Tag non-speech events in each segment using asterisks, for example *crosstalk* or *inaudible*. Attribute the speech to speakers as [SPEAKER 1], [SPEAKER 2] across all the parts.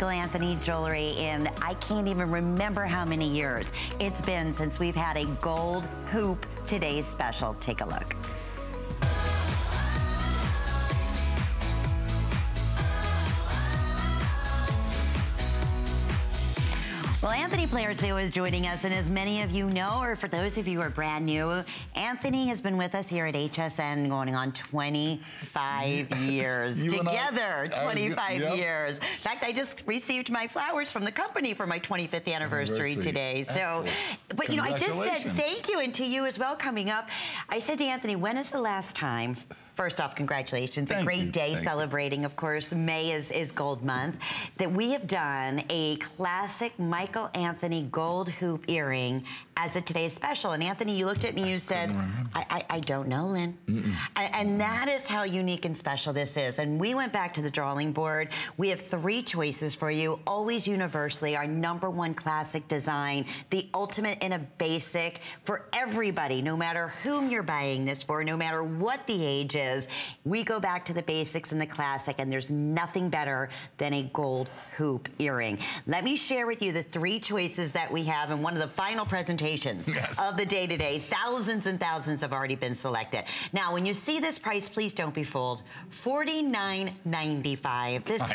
[SPEAKER 1] Michael Anthony Jewelry in I can't even remember how many years it's been since we've had a gold hoop today's special. Take a look. Well, Anthony Paolercio is joining us, and as many of you know, or for those of you who are brand new, Anthony has been with us here at HSN going on 25 years. Together, I, 25 yep. years. In fact, I just received my flowers from the company for my 25th anniversary, anniversary. today. So, but you know, I just said thank you, and to you as well coming up. I said to Anthony, when is the last time First off, congratulations. Thank a great you. day Thank celebrating, you. of course. May is, is gold month. That we have done a classic Michael Anthony gold hoop earring as a today's special. And Anthony, you looked at me, you said, I, I, I, don't know, Lynn. Mm -mm. And, and that is how unique and special this is. And we went back to the drawing board. We have three choices for you, always universally, our number one classic design, the ultimate in a basic for everybody, no matter whom you're buying this for, no matter what the age is. We go back to the basics and the classic, and there's nothing better than a gold hoop earring. Let me share with you the three choices that we have in one of the final presentations yes. of the day to day. Thousands and thousands have already been selected. Now, when you see this price, please don't be fooled. $49.95. This, *laughs*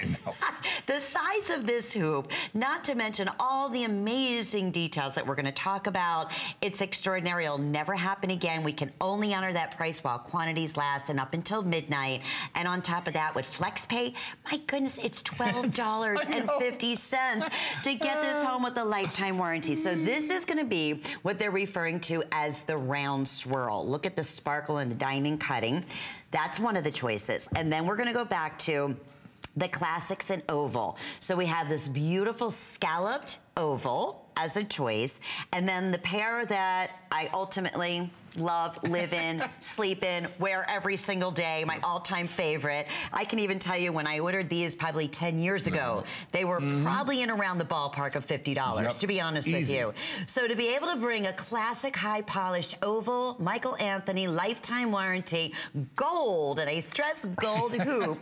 [SPEAKER 1] the size of this hoop, not to mention all the amazing details that we're going to talk about. It's extraordinary. It'll never happen again. We can only honor that price while quantities last and up until midnight. And on top of that, with FlexPay, my goodness, it's *laughs* $12.50 to get this home with a lifetime warranty. So this is going to be what they're referring to as the round swirl. Look at the sparkle and the diamond cutting. That's one of the choices. And then we're gonna go back to the classics in oval. So we have this beautiful scalloped oval as a choice. And then the pair that I ultimately love, live in, *laughs* sleep in, wear every single day, my all-time favorite. I can even tell you when I ordered these probably 10 years ago, they were mm -hmm. probably in around the ballpark of $50, yep. to be honest Easy. with you. So to be able to bring a classic high polished oval, Michael Anthony lifetime warranty, gold, and I stress gold *laughs* hoop,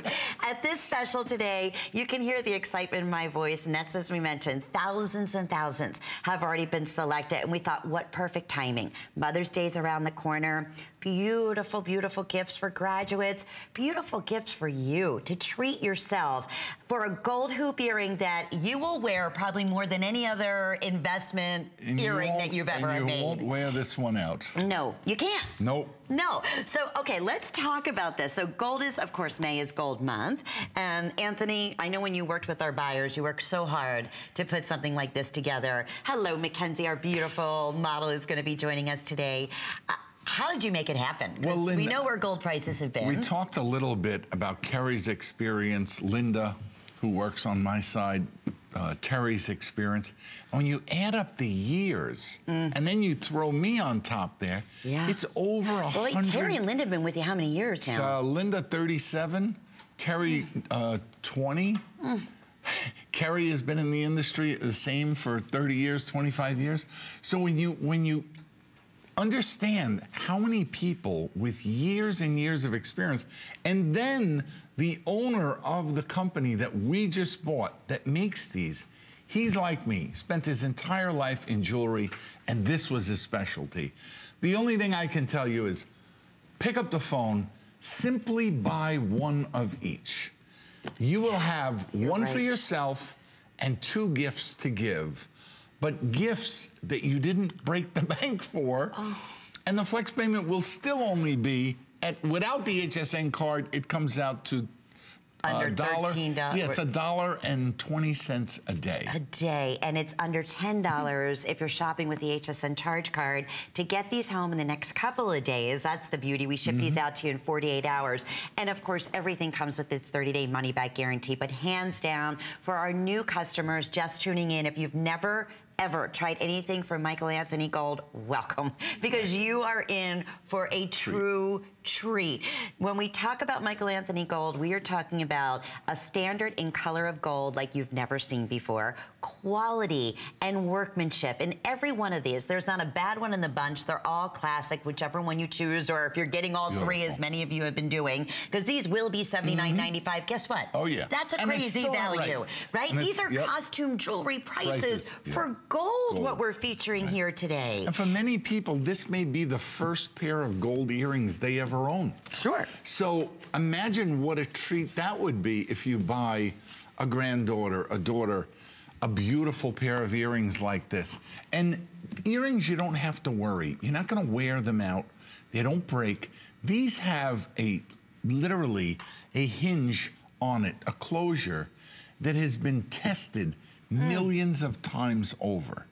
[SPEAKER 1] at this special today, you can hear the excitement in my voice, and that's as we mentioned, thousands and thousands have already been selected, and we thought, what perfect timing. Mother's Day's around the corner. Beautiful, beautiful gifts for graduates. Beautiful gifts for you to treat yourself for a gold hoop earring that you will wear probably more than any other investment and earring that you've ever
[SPEAKER 2] and
[SPEAKER 1] you made.
[SPEAKER 2] won't wear this one out.
[SPEAKER 1] No, you can't.
[SPEAKER 2] Nope.
[SPEAKER 1] No. So, okay, let's talk about this. So gold is, of course, May is gold month. And Anthony, I know when you worked with our buyers, you worked so hard to put something like this together. Hello, Mackenzie, our beautiful model is gonna be joining us today. Uh, how did you make it happen? Well, Linda, we know where gold prices have been.
[SPEAKER 2] We talked a little bit about Kerry's experience, Linda, who works on my side, uh, Terry's experience. And when you add up the years, mm. and then you throw me on top there, yeah. it's over a well, hundred.
[SPEAKER 1] Terry and Linda have been with you how many years now?
[SPEAKER 2] Uh, Linda, 37. Terry, uh, 20. Mm. *laughs* Kerry has been in the industry the same for 30 years, 25 years. So when you when you understand how many people with years and years of experience, and then the owner of the company that we just bought that makes these, he's like me, spent his entire life in jewelry, and this was his specialty. The only thing I can tell you is pick up the phone, simply buy one of each. You will have You're one right. for yourself and two gifts to give but gifts that you didn't break the *laughs* bank for. Oh. And the flex payment will still only be at, without the HSN card, it comes out to
[SPEAKER 1] under dollar, $13.
[SPEAKER 2] Yeah, it's a dollar and 20 cents a day.
[SPEAKER 1] A day, and it's under $10 if you're shopping with the HSN charge card to get these home in the next couple of days. That's the beauty. We ship mm -hmm. these mm-hmm. out to you in 48 hours. And of course, everything comes with its 30-day money-back guarantee. But hands down, for our new customers just tuning in, if you've never ever tried anything from Michael Anthony Gold, welcome, because you are in for a true treat. When we talk about Michael Anthony Gold, we are talking about a standard in color of gold like you've never seen before, quality and workmanship in every one of these. There's not a bad one in the bunch. They're all classic, whichever one you choose, or if you're getting all Beautiful. three, as many of you have been doing, because these will be $79.95. Mm -hmm. Guess what?
[SPEAKER 2] Oh, yeah.
[SPEAKER 1] That's a and crazy value, right? right? These are yep. costume jewelry prices, prices. for gold, gold, what we're featuring right. here today.
[SPEAKER 2] And for many people, this may be the first pair of gold earrings they ever own.
[SPEAKER 1] Sure.
[SPEAKER 2] So imagine what a treat that would be if you buy a granddaughter, a daughter, a beautiful pair of earrings like this. And earrings, you don't have to worry. You're not gonna wear them out. They don't break. These have a, literally, a hinge on it, a closure that has been tested mm. millions of times over.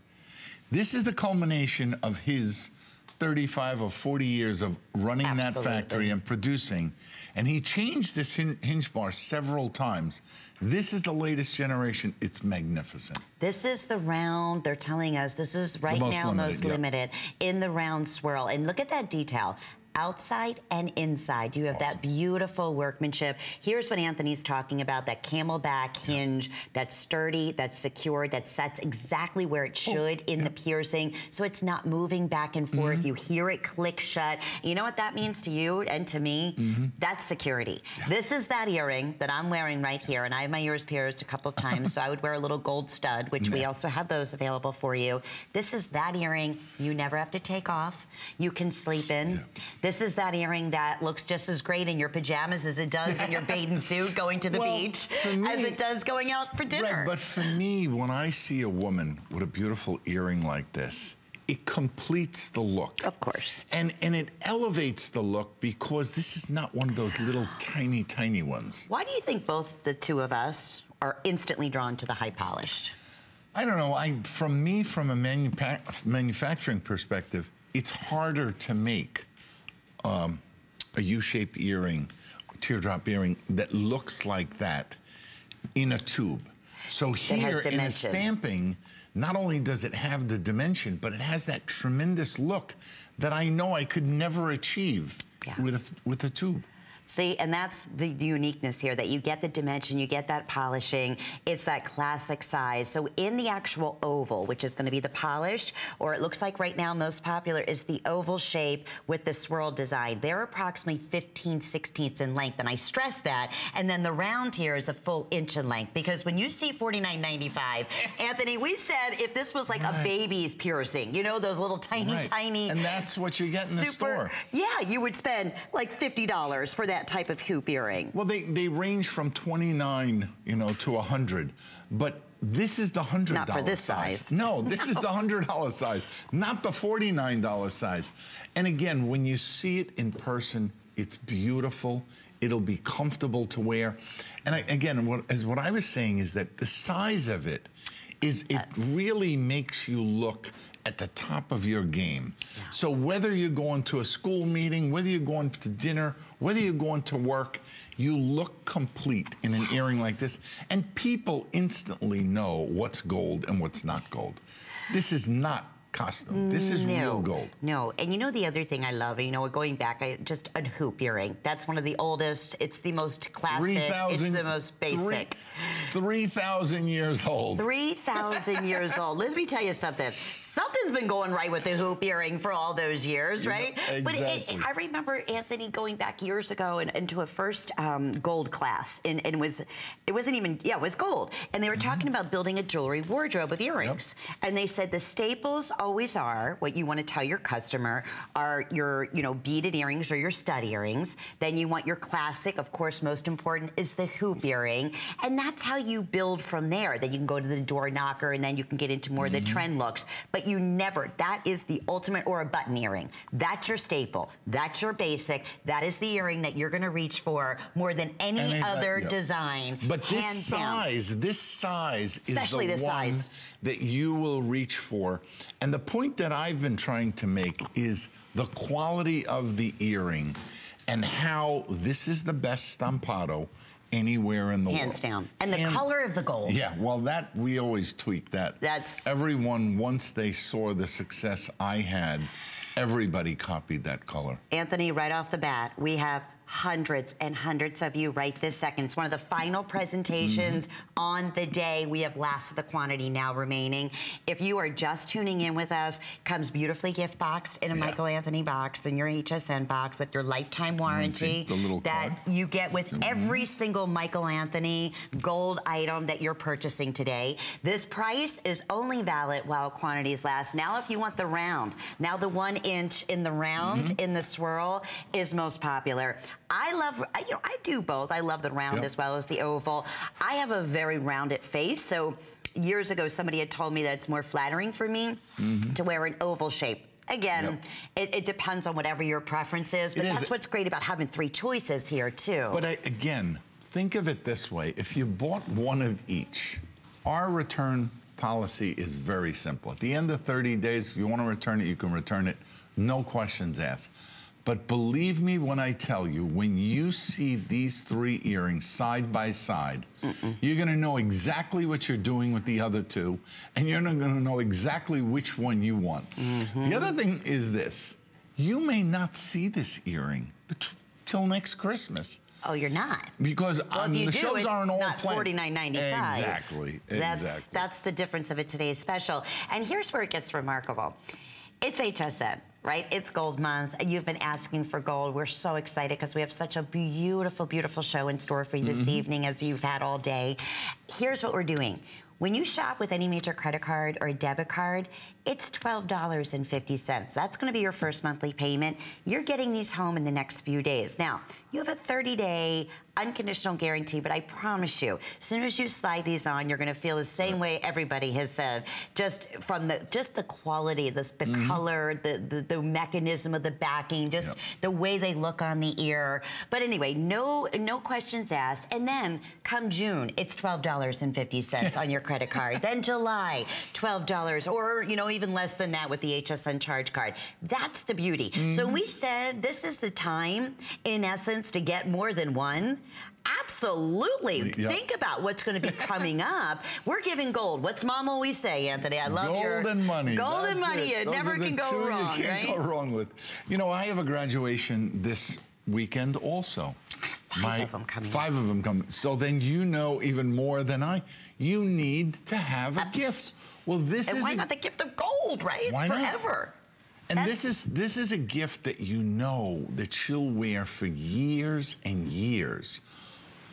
[SPEAKER 2] This is the culmination of his 35 or 40 years of running Absolutely. that factory and producing. And he changed this hinge bar several times. This is the latest generation. It's magnificent.
[SPEAKER 1] This is the round, they're telling us, this is right now limited, most yep. limited in the round swirl. And look at that detail outside and inside. You have awesome. that beautiful workmanship. Here's what Anthony's talking about, that camelback hinge, yeah. that's sturdy, that's secure, that sets exactly where it oh, should oh, in yeah. the piercing, so it's not moving back and forth. Mm -hmm. You hear it click shut. You know what that means to you and to me? Mm -hmm. That's security. Yeah. This is that earring that I'm wearing right here, and I have my ears pierced a couple times, so I would wear a little gold stud, which we also have those available for you. This is that earring you never have to take off. You can sleep in. This is that earring that looks just as great in your pajamas as it does in your bathing *laughs* suit going to the well, beach me, as it does going out for dinner.
[SPEAKER 2] Right, but for me, when I see a woman with a beautiful earring like this, it completes the look.
[SPEAKER 1] Of course.
[SPEAKER 2] And and it elevates the look because this is not one of those little *gasps* tiny, tiny ones.
[SPEAKER 1] Why do you think both the two of us are instantly drawn to the high polished?
[SPEAKER 2] I don't know. I, from me, from a manufacturing perspective, it's harder to make um, a U-shaped earring, teardrop earring that looks like that in a tube. So here in a stamping, not only does it have the dimension, but it has that tremendous look that I know I could never achieve yeah. with with a tube.
[SPEAKER 1] See, and that's the uniqueness here, that you get the dimension, you get that polishing, it's that classic size. So in the actual oval, which is gonna be the polish, or it looks like right now most popular is the oval shape with the swirl design. They're approximately 15 sixteenths in length, and I stress that. And then the round here is a full inch in length, because when you see $49.95, *laughs* Anthony, we said if this was like right. a baby's piercing, you know, those little tiny, right. tiny.
[SPEAKER 2] And that's what you get in super, the store.
[SPEAKER 1] Yeah, you would spend like $50 for that that type of hoop earring?
[SPEAKER 2] Well, they, they range from 29, you know, to 100. But this is the $100
[SPEAKER 1] Not for this size.
[SPEAKER 2] size. No, *laughs* this no. is the $100 size, not the $49 size. And again, when you see it in person, it's beautiful. It'll be comfortable to wear. And I, again, what, as what I was saying is that the size of it is That's... it really makes you look at the top of your game. Yeah. So whether you're going to a school meeting, whether you're going to dinner, whether you're going to work, you look complete in an earring like this, and people instantly know what's gold and what's not gold. This is not costume. This is no, real gold.
[SPEAKER 1] No, and you know the other thing I love, you know, going back, I, just a hoop earring. That's one of the oldest. It's the most classic. 3, it's the most basic.
[SPEAKER 2] 3,000 years old.
[SPEAKER 1] 3,000 years old. Let me tell you something. Something's been going right with the hoop earring for all those years, right?
[SPEAKER 2] exactly.
[SPEAKER 1] But it, I remember Anthony going back years ago and, into a first um, gold class, and, and, it was it wasn't even yeah it was gold, and they were mm -hmm. talking about building a jewelry wardrobe of earrings, yep. and they said the staples always are what you want to tell your customer are your, you know, beaded earrings or your stud earrings. Then you want your classic, of course, most important is the hoop earring. And that's how you build from there. Then you can go to the door knocker and then you can get into more mm -hmm. of the mm-hmm. trend looks. But you never, that is the ultimate, or a button earring. That's your staple. That's your basic. That is the earring that you're going to reach for more than any, other yeah. design.
[SPEAKER 2] But this size, down. this size Especially is the one size. that you will reach for. And the point that I've been trying to make is the quality of the earring and how this is the best stampado anywhere in the
[SPEAKER 1] Hands
[SPEAKER 2] world.
[SPEAKER 1] Hands down. And the and, color of the gold.
[SPEAKER 2] Yeah, well, that we always tweak that.
[SPEAKER 1] That's
[SPEAKER 2] everyone once they saw the success I had, everybody copied that color.
[SPEAKER 1] Anthony, right off the bat, we have hundreds and hundreds of you right this second. It's one of the final presentations mm -hmm. on the day. We have last of the quantity now remaining. If you are just tuning in with us, comes beautifully gift boxed in a yeah. Michael Anthony box in your HSN box with your lifetime warranty that
[SPEAKER 2] card.
[SPEAKER 1] you get with mm -hmm. every single Michael Anthony gold item that you're purchasing today. This price is only valid while quantities last. Now if you want the round, now the one inch in the round, mm -hmm. in the swirl, is most popular. I love, you know, I do both. I love the round yep. as well as the oval. I have a very rounded face, so years ago somebody had told me that it's more flattering for me mm -hmm. to wear an oval shape. Again, yep. it, it, depends on whatever your preference is, but it that's is. what's great about having three choices here too.
[SPEAKER 2] But I, again, think of it this way. If you bought one of each, our return policy is very simple. At the end of 30 days, if you want to return it, you can return it. No questions asked. But believe me when I tell you, when you see these three earrings side by side, mm -mm. you're going to know exactly what you're doing with the other two, and you're not going to know exactly which one you want. Mm -hmm. The other thing is this you may not see this earring till next Christmas.
[SPEAKER 1] Oh, you're not.
[SPEAKER 2] Because
[SPEAKER 1] well,
[SPEAKER 2] um, the
[SPEAKER 1] do,
[SPEAKER 2] shows aren't all
[SPEAKER 1] not forty nine ninety five.
[SPEAKER 2] Exactly.
[SPEAKER 1] That's
[SPEAKER 2] exactly.
[SPEAKER 1] that's the difference of it today's special. And here's where it gets remarkable. It's HSN right? It's gold month. You've been asking for gold. We're so excited because we have such a beautiful, beautiful show in store for you this mm -hmm. evening as you've had all day. Here's what we're doing. When you shop with any major credit card or a debit card, it's $12.50. That's going to be your first monthly payment. You're getting these home in the next few days. Now, you have a 30-day unconditional guarantee, but I promise you, as soon as you slide these on, you're going to feel the same way everybody has said, just from the just the quality, the, the mm -hmm. color, the, the, the mechanism of the backing, just yep. the way they look on the ear. But anyway, no no questions asked. And then come June, it's $12.50 on your credit card. *laughs* then July, $12, or you know even less than that with the HSN charge card. That's the beauty. Mm -hmm. So we said this is the time, in essence to get more than one? Absolutely. Yep. Think about what's going to be *laughs* coming up. We're giving gold. What's mom always say, Anthony? I love
[SPEAKER 2] gold
[SPEAKER 1] your...
[SPEAKER 2] Gold and money.
[SPEAKER 1] Gold
[SPEAKER 2] That's
[SPEAKER 1] and money.
[SPEAKER 2] It,
[SPEAKER 1] it never can go wrong,
[SPEAKER 2] you can't
[SPEAKER 1] right?
[SPEAKER 2] go wrong with. You know, I have a graduation this weekend also.
[SPEAKER 1] Five My, of them coming.
[SPEAKER 2] Five of them coming. So then you know even more than I. You need to have a gift. Well, this
[SPEAKER 1] and
[SPEAKER 2] is
[SPEAKER 1] why not the gift of gold, right?
[SPEAKER 2] Why
[SPEAKER 1] Forever.
[SPEAKER 2] Not? And That's... this is this is a gift that you know that she'll wear for years and years.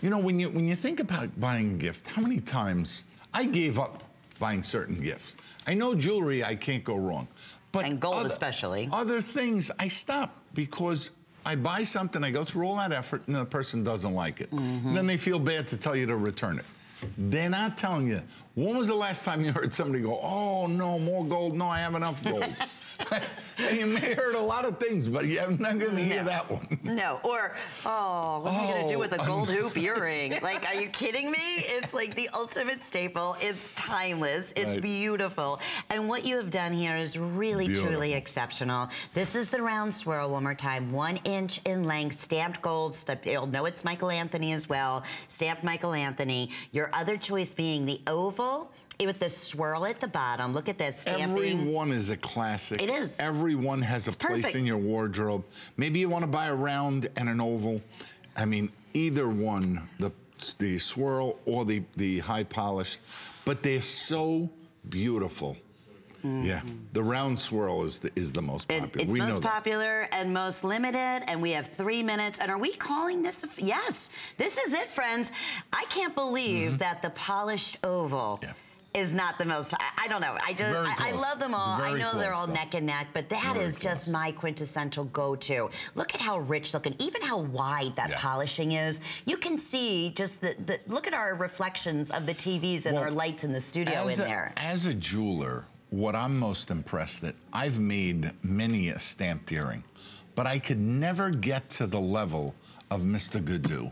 [SPEAKER 2] You know, when you when you think about buying a gift, how many times I gave up buying certain gifts. I know jewelry I can't go wrong. But
[SPEAKER 1] and gold other, especially.
[SPEAKER 2] Other things I stop because I buy something, I go through all that effort, and the person doesn't like it. Mm -hmm. then they feel bad to tell you to return it. They're not telling you. When was the last time you heard somebody go, oh, no, more gold? No, I have enough gold. *laughs* *laughs* you may heard a lot of things, but you're not going to hear that one.
[SPEAKER 1] No. Or, oh, what am I going to do oh, with a gold hoop earring? *laughs* Like, are you kidding me? It's like the ultimate staple. It's timeless. It's right. beautiful. And what you have done here is really, beautiful. truly exceptional. This is the round swirl one more time. One inch in length, stamped gold. You'll know it's Michael Anthony as well. Stamped Michael Anthony. Your other choice being the oval with the swirl at the bottom. Look at that stamping.
[SPEAKER 2] Every one is a classic.
[SPEAKER 1] It is.
[SPEAKER 2] Every one has
[SPEAKER 1] it's
[SPEAKER 2] a place
[SPEAKER 1] perfect.
[SPEAKER 2] in your wardrobe. Maybe you want to buy a round and an oval. I mean, either one, the the swirl or the the high polish, but they're so beautiful. Mm -hmm. Yeah, the round swirl is the, is the most popular.
[SPEAKER 1] It, it's we most popular and most limited, and we have three minutes. And are we calling this? The, yes, this is it, friends. I can't believe mm -hmm. that the polished oval. Yeah is not the most. I, I don't know. I just I, I, love them all. I know they're all though. neck and neck, but that very is close. just my quintessential go-to. Look at how rich looking, even how wide that yeah. polishing is. You can see just the, the look at our reflections of the TVs and well, our lights in the studio in
[SPEAKER 2] a,
[SPEAKER 1] there.
[SPEAKER 2] As a jeweler, what I'm most impressed that I've made many a stamped earring, but I could never get to the level of Mr. Gadu.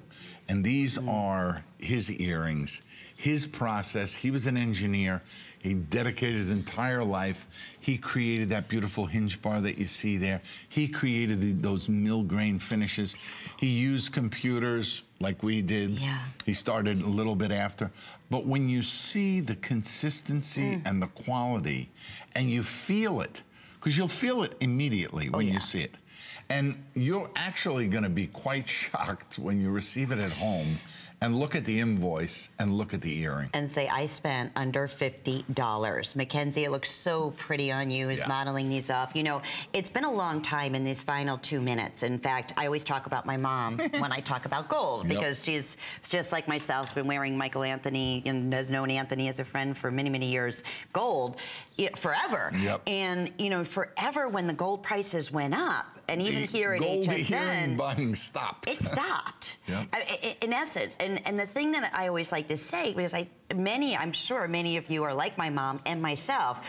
[SPEAKER 2] And these mm. are his earrings his process. He was an engineer. He dedicated his entire life. He created that beautiful hinge bar that you see there. He created the, those milgrain finishes. He used computers like we did.
[SPEAKER 1] Yeah.
[SPEAKER 2] He started a little bit after. But when you see the consistency mm. and the quality and you feel it, because you'll feel it immediately oh, when yeah. you see it. And you're actually going to be quite shocked when you receive it at home and look at the invoice and look at the earring.
[SPEAKER 1] And say, I spent under $50. Mackenzie, it looks so pretty on you, is yeah. modeling these off. You know, it's been a long time in these final two minutes. In fact, I always talk about my mom *laughs* when I talk about gold yep. because she's just like myself, been wearing Michael Anthony and has known Anthony as a friend for many, many years. Gold, it, forever.
[SPEAKER 2] Yep.
[SPEAKER 1] And, you know, forever when the gold prices went up, and even the here at HSN,
[SPEAKER 2] buying stopped.
[SPEAKER 1] It stopped. *laughs* yep. In essence, and and the thing that I always like to say because I many I'm sure many of you are like my mom and myself.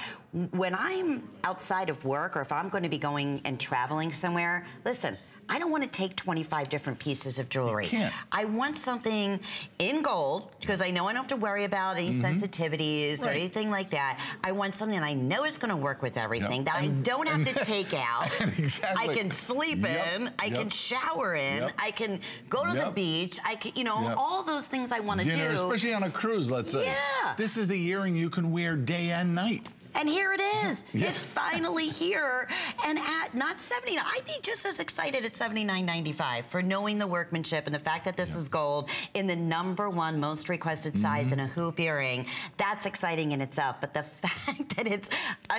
[SPEAKER 1] When I'm outside of work or if I'm going to be going and traveling somewhere, listen. I don't want to take 25 different pieces of jewelry. I want something in gold because I know I don't have to worry about any mm -hmm. sensitivities right. or anything like that. I want something that I know is going to work with everything yep. that and, I don't have to *laughs* take out.
[SPEAKER 2] exactly.
[SPEAKER 1] I can sleep yep. in. I yep. can shower in. I can go to the beach. I can, you know, all those things I want to do.
[SPEAKER 2] especially on a cruise, let's say.
[SPEAKER 1] Yeah.
[SPEAKER 2] This is the earring you can wear day and night.
[SPEAKER 1] And here it is. Yeah. It's finally here. And at not 79, I'd be just as excited at 79.95 for knowing the workmanship and the fact that this yeah. is gold in the number one most requested mm -hmm. size in a hoop earring. That's exciting in itself. But the *laughs* fact that it's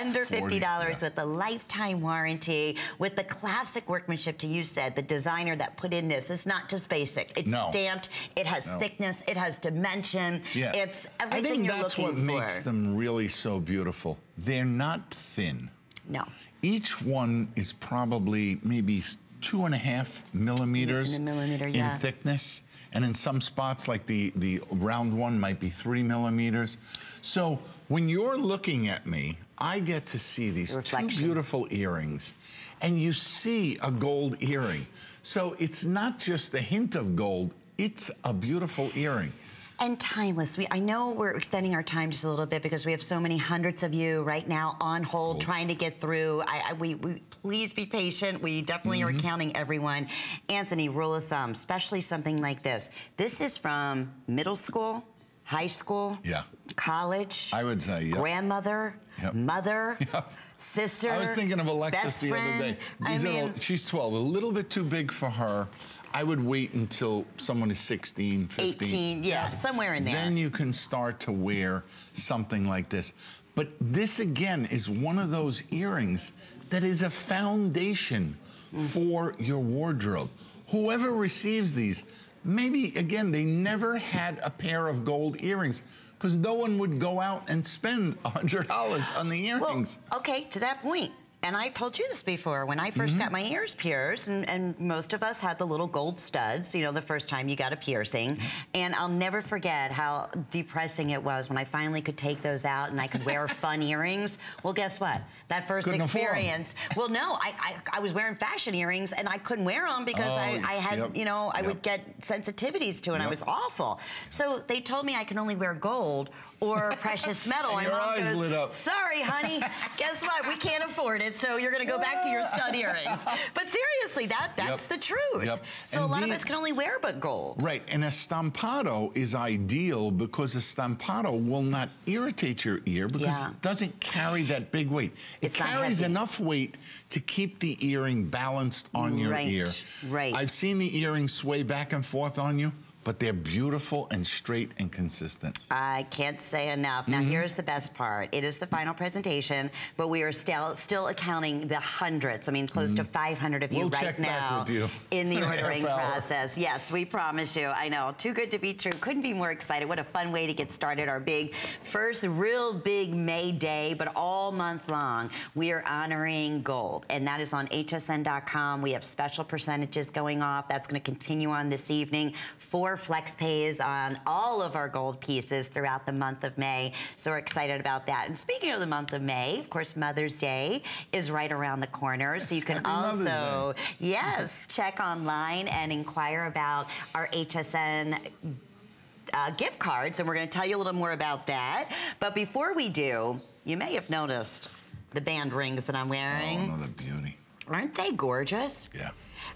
[SPEAKER 1] under 40, $50 yeah. with a lifetime warranty, with the classic workmanship, to you said, the designer that put in this, it's not just basic. It's
[SPEAKER 2] no.
[SPEAKER 1] stamped, it has no. thickness, it has dimension.
[SPEAKER 2] Yeah.
[SPEAKER 1] It's everything you're looking
[SPEAKER 2] for. I think that's what makes them really so beautiful. They're not thin.
[SPEAKER 1] No.
[SPEAKER 2] Each one is probably maybe two and a half millimeters
[SPEAKER 1] in, millimeter, yeah.
[SPEAKER 2] thickness. And in some spots, like the, the round one might be three millimeters. So when you're looking at me, I get to see these two beautiful earrings. And you see a gold earring. So it's not just a hint of gold, it's a beautiful earring
[SPEAKER 1] and timeless. We, I know we're extending our time just a little bit because we have so many hundreds of you right now on hold oh. trying to get through. I, I, we, we, please be patient. We definitely mm -hmm. are mm-hmm. counting everyone. Anthony, rule of thumb, especially something like this. This is from middle school, high school,
[SPEAKER 2] yeah,
[SPEAKER 1] college.
[SPEAKER 2] I would say, yep.
[SPEAKER 1] grandmother, yep. mother. *laughs* Yep. Sister,
[SPEAKER 2] I was thinking of Alexis the
[SPEAKER 1] friend.
[SPEAKER 2] other day. These I mean, she's 12, a little bit too big for her. I would wait until someone is 16, 15.
[SPEAKER 1] 18, yeah, yeah, somewhere in there.
[SPEAKER 2] Then you can start to wear something like this. But this, again, is one of those earrings that is a foundation mm. for your wardrobe. Whoever receives these, maybe, again, they never had a pair of gold earrings because no one would go out and spend $100 on the earrings.
[SPEAKER 1] Well, okay, to that point, and I've told you this before, when I 1st mm -hmm. got my ears pierced, and, and, most of us had the little gold studs, you know, the first time you got a piercing. Mm-hmm. And I'll never forget how depressing it was when I finally could take those out and I could wear *laughs* fun earrings. Well, guess what? That 1st experience. Well, no, I, I, I, was wearing fashion earrings and I couldn't wear them because oh, I, I, had, yep, you know, I yep. would get sensitivities to it and yep. I was awful. So they told me I can only wear gold or precious metal. *laughs*
[SPEAKER 2] and your eyes
[SPEAKER 1] goes,
[SPEAKER 2] lit up.
[SPEAKER 1] Sorry, honey. *laughs* guess what? We can't afford it so you're going to go back to your stud *laughs* earrings. But seriously, that that's yep. the truth.
[SPEAKER 2] Yep.
[SPEAKER 1] So and a lot the, of us can only wear but gold.
[SPEAKER 2] Right, and a stampado is ideal because a stampado will not irritate your ear because yeah. it doesn't carry that big weight. It
[SPEAKER 1] it's
[SPEAKER 2] carries enough weight to keep the earring balanced on your
[SPEAKER 1] right.
[SPEAKER 2] ear.
[SPEAKER 1] Right.
[SPEAKER 2] I've seen the earrings sway back and forth on you but they're beautiful and straight and consistent.
[SPEAKER 1] I can't say enough. Now, mm -hmm. here's the best part. It is the final presentation, but we are still still accounting the hundreds. I mean, close mm -hmm. to 500 of you
[SPEAKER 2] we'll
[SPEAKER 1] right now
[SPEAKER 2] you.
[SPEAKER 1] in the *laughs* ordering process. Yes, we promise you. I know. Too good to be true. Couldn't be more excited. What a fun way to get started. Our big first real big May day, but all month long, we are honoring gold. And that is on hsn.com. We have special percentages going off. That's going to continue on this evening. Four flex pays on all of our gold pieces throughout the month of May. So we're excited about that. And speaking of the month of May, of course, Mother's Day is right around the corner. So you can also, yes, check online and inquire about our HSN uh, gift cards, and we're going to tell you a little more about that. But before we do, you may have noticed the band rings that I'm wearing.
[SPEAKER 2] Oh, another beauty.
[SPEAKER 1] Aren't they gorgeous?
[SPEAKER 2] Yeah.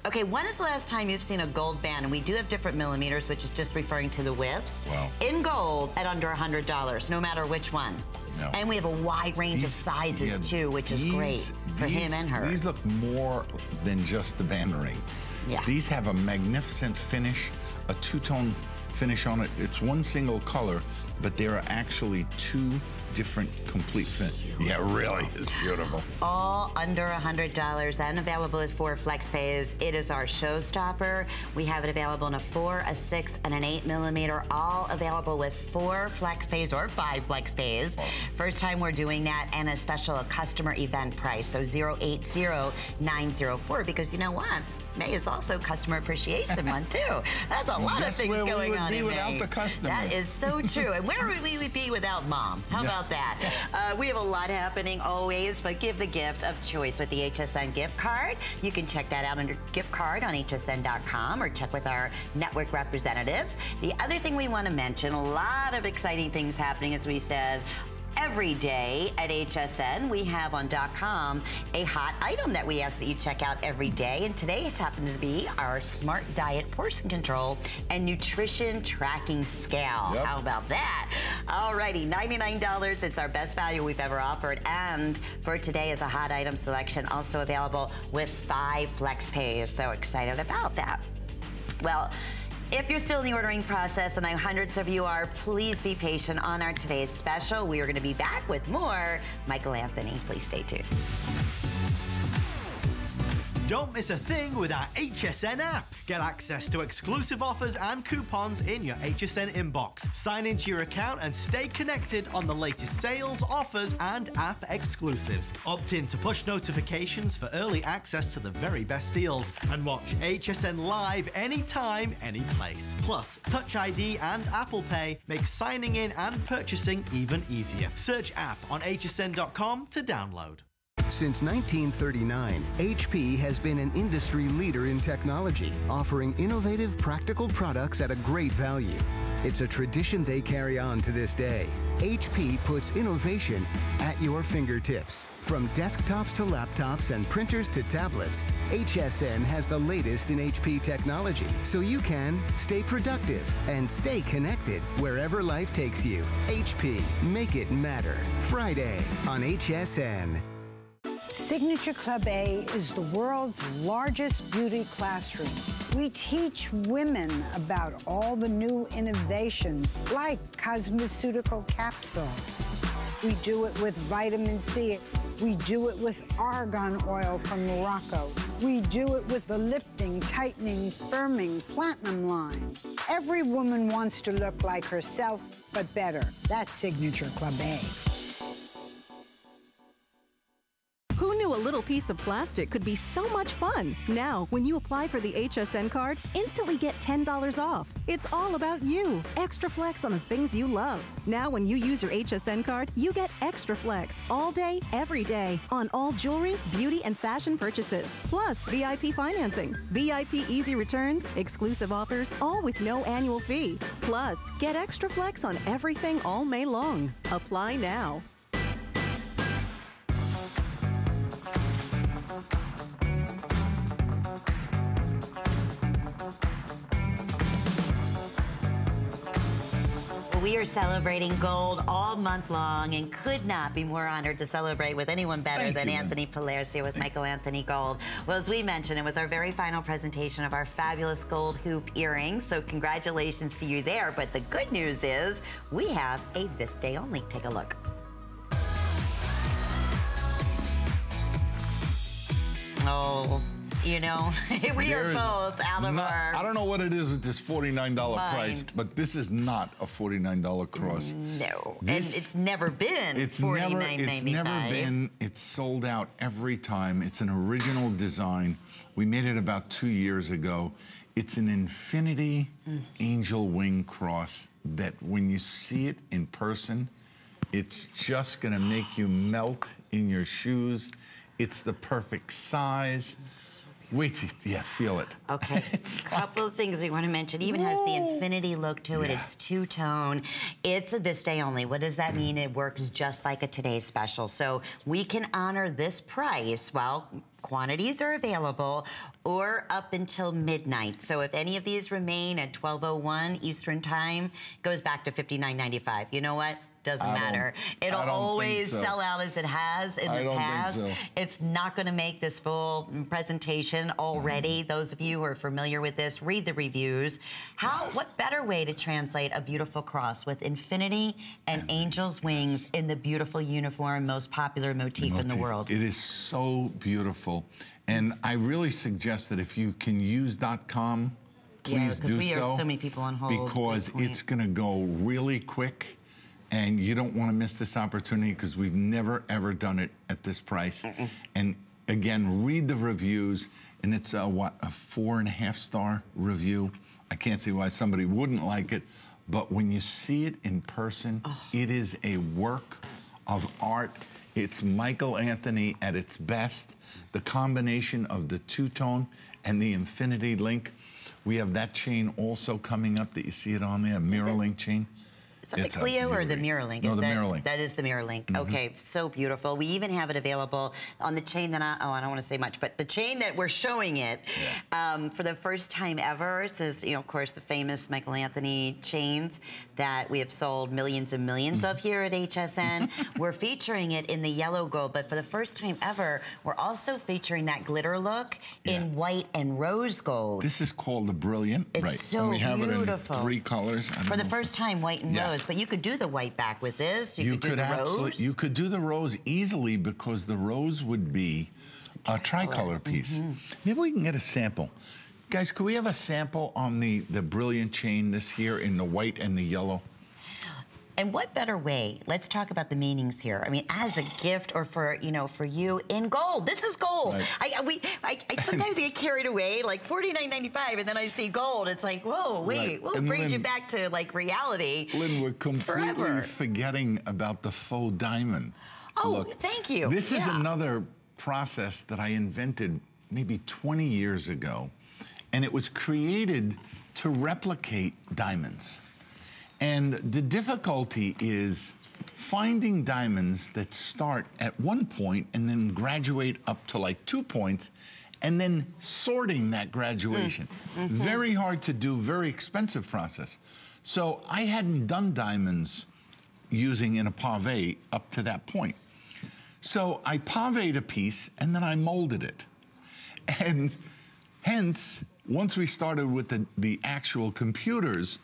[SPEAKER 1] Okay, when is the last time you've seen a gold band? And we do have different millimeters, which is just referring to the widths.
[SPEAKER 2] Wow.
[SPEAKER 1] In gold at under $100, no matter which one.
[SPEAKER 2] No.
[SPEAKER 1] And we have a wide range
[SPEAKER 2] These-
[SPEAKER 1] of sizes
[SPEAKER 2] yeah,
[SPEAKER 1] too, which is great for
[SPEAKER 2] these-
[SPEAKER 1] him and her.
[SPEAKER 2] These look more than just the band ring.
[SPEAKER 1] Yeah.
[SPEAKER 2] These have a magnificent finish, a two-tone finish on it. It's one single color, but there are actually two different complete finishes. Yeah, really, it's beautiful.
[SPEAKER 1] all under $100 and available with four flex pays. It is our showstopper. We have it available in a four, a six, and an eight millimeter, all available with four flex pays or five flex pays. First time we're doing that and a special customer event price. So 080904 because you know what? May is also customer appreciation *laughs* month too. That's a lot
[SPEAKER 2] Guess
[SPEAKER 1] of things
[SPEAKER 2] where we
[SPEAKER 1] going
[SPEAKER 2] would
[SPEAKER 1] on
[SPEAKER 2] be
[SPEAKER 1] in
[SPEAKER 2] without
[SPEAKER 1] May.
[SPEAKER 2] the customer.
[SPEAKER 1] That is so *laughs* true. and where would we be without mom? How
[SPEAKER 2] Yeah.
[SPEAKER 1] about that? *laughs* Uh, we have a lot happening always, but give the gift of choice with the HSN gift card. You can check that out under gift card on hsn.com or check with our network representatives. The other thing we want to mention, a lot of exciting things happening, as we said. Every day at HSN, we have on .com a hot item that we ask that you check out every day. And today it happens to be our Smart Diet Portion Control and Nutrition Tracking Scale.
[SPEAKER 2] Yep.
[SPEAKER 1] How about that? Alrighty, $99. It's our best value we've ever offered. And for today is a hot item selection also available with five flex pays. So excited about that. Well, if you're still in the ordering process, and I hundreds of you are, please be patient on our today's special. We are going to be back with more Michael Anthony. Please stay tuned.
[SPEAKER 3] Don't miss a thing with our HSN app. Get access to exclusive offers and coupons in your HSN inbox. Sign into your account and stay connected on the latest sales, offers, and app exclusives. Opt in to push notifications for early access to the very best deals and watch HSN live anytime, anyplace. Plus, Touch ID and Apple Pay make signing in and purchasing even easier. Search app on hsn.com to download.
[SPEAKER 4] Since 1939, HP has been an industry leader in technology, offering innovative, practical products at a great value. It's a tradition they carry on to this day. HP puts innovation at your fingertips. From desktops to laptops and printers to tablets, HSN has the latest in HP technology so you can stay productive and stay connected wherever life takes you. HP, make it matter. Friday on HSN.
[SPEAKER 5] Signature Club A is the world's largest beauty classroom. We teach women about all the new innovations like cosmeceutical capsule. We do it with vitamin C. We do it with argan oil from Morocco. We do it with the lifting, tightening, firming platinum line. Every woman wants to look like herself, but better. That's Signature Club A.
[SPEAKER 6] little piece of plastic could be so much fun? Now, when you apply for the HSN card, instantly get $10 off. It's all about you. Extra flex on the things you love. Now, when you use your HSN card, you get extra flex all day, every day on all jewelry, beauty, and fashion purchases. Plus, VIP financing, VIP easy returns, exclusive offers, all with no annual fee. Plus, get extra flex on everything all May long. Apply now.
[SPEAKER 1] We are celebrating gold all month long and could not be more honored to celebrate with anyone better
[SPEAKER 2] Thank
[SPEAKER 1] than
[SPEAKER 2] you,
[SPEAKER 1] Anthony Paolercio here with Michael Anthony Gold. Well, as we mentioned, it was our very final presentation of our fabulous gold hoop earrings. So congratulations to you there. But the good news is we have a this day only. Take a look. Oh, you know, *laughs* we
[SPEAKER 2] There
[SPEAKER 1] are both out of
[SPEAKER 2] not-
[SPEAKER 1] our.
[SPEAKER 2] I don't know what it is with this $49 price, but this is not a $49 cross.
[SPEAKER 1] No,
[SPEAKER 2] This-
[SPEAKER 1] and it's never been
[SPEAKER 2] It's never,
[SPEAKER 1] nine ninety five.
[SPEAKER 2] it's never been. It's sold out every time. It's an original design. We made it about two years ago. It's an infinity
[SPEAKER 1] Mm.
[SPEAKER 2] angel wing cross that when you see it in person, it's just gonna make you melt in your shoes. It's the perfect size. Wait yeah, feel it.
[SPEAKER 1] Okay, *laughs* a couple of things we want to mention. It even has the infinity look to it.
[SPEAKER 2] Yeah.
[SPEAKER 1] It's two-tone. It's a this day only. What does that mm. mean? It works just like a today's special. So we can honor this price while quantities are available or up until midnight. So if any of these remain at 1201 Eastern time, it goes back to 59.95. You know what? Doesn't
[SPEAKER 2] I
[SPEAKER 1] matter. It'll always
[SPEAKER 2] so.
[SPEAKER 1] sell out as it has in
[SPEAKER 2] I
[SPEAKER 1] the past.
[SPEAKER 2] so.
[SPEAKER 1] It's not going to make this full presentation already.
[SPEAKER 2] Mm-hmm.
[SPEAKER 1] Those of you who are familiar with this, read the reviews. How? What better way to translate a beautiful cross with infinity and angel's wings in the beautiful uniform, most popular motif, in the world?
[SPEAKER 2] It is so beautiful. And I really suggest that if you can use .com, please
[SPEAKER 1] Yeah,
[SPEAKER 2] please
[SPEAKER 1] 'cause
[SPEAKER 2] do
[SPEAKER 1] we have
[SPEAKER 2] so.
[SPEAKER 1] so many people on hold.
[SPEAKER 2] Because it's going to go really quick. And you don't want to miss this opportunity because we've never, ever done it at this price. And again, read the reviews. And it's a, what, a four and a half star review. I can't see why somebody wouldn't like it. But when you see it in person,
[SPEAKER 1] Oh.
[SPEAKER 2] it is a work of art. It's Michael Anthony at its best. The combination of the two tone and the infinity link. We have that chain also coming up that you see it on there, a mirror link chain.
[SPEAKER 1] Is that
[SPEAKER 2] It's
[SPEAKER 1] the Clio or the
[SPEAKER 2] beauty.
[SPEAKER 1] Mirror Link?
[SPEAKER 2] No,
[SPEAKER 1] Is
[SPEAKER 2] the
[SPEAKER 1] that, That is the Mirror Link.
[SPEAKER 2] Mm-hmm.
[SPEAKER 1] Okay, so beautiful. We even have it available on the chain that I, oh, I don't want to say much, but the chain that we're showing it um, for the first time ever. This is, you know, of course, the famous Michael Anthony chains that we have sold millions and 1000000s
[SPEAKER 2] Mm-hmm.
[SPEAKER 1] of here at HSN. *laughs* we're featuring it in the yellow gold, but for the first time ever, we're also featuring that glitter look
[SPEAKER 2] Yeah.
[SPEAKER 1] in white and rose gold.
[SPEAKER 2] This is called the Brilliant.
[SPEAKER 1] It's
[SPEAKER 2] right.
[SPEAKER 1] so
[SPEAKER 2] and we have
[SPEAKER 1] beautiful.
[SPEAKER 2] it in three colors.
[SPEAKER 1] For the first time, white and
[SPEAKER 2] Yeah.
[SPEAKER 1] rose, but you could do the white back with this. You,
[SPEAKER 2] You
[SPEAKER 1] could do
[SPEAKER 2] could
[SPEAKER 1] the
[SPEAKER 2] absolutely,
[SPEAKER 1] rose.
[SPEAKER 2] you could do the rose easily because the rose would be a tricolor piece.
[SPEAKER 1] Mm-hmm.
[SPEAKER 2] Maybe we can get a sample. Guys, could we have a sample on the, the brilliant chain this here in the white and the yellow?
[SPEAKER 1] And what better way? Let's talk about the meanings here. I mean, as a gift or for you know for you in gold. This is gold.
[SPEAKER 2] Right.
[SPEAKER 1] I, I- we I, I sometimes get carried away like forty nine ninety five, and then I see gold. It's like whoa, wait,
[SPEAKER 2] Right.
[SPEAKER 1] what
[SPEAKER 2] And
[SPEAKER 1] brings you back to like reality?
[SPEAKER 2] Lynn, we're completely
[SPEAKER 1] forever.
[SPEAKER 2] forgetting about the faux diamond.
[SPEAKER 1] Oh,
[SPEAKER 2] look.
[SPEAKER 1] thank you.
[SPEAKER 2] This is another process that I invented maybe 20 years ago, and it was created to replicate diamonds. And the difficulty is finding diamonds that start at one point and then graduate up to like two points and then sorting that graduation. Mm, mm-hmm. Very hard to do, very expensive process. So I hadn't done diamonds using in a pave up to that point. So I paved a piece and then I molded it. And hence, once we started with the, the actual computers,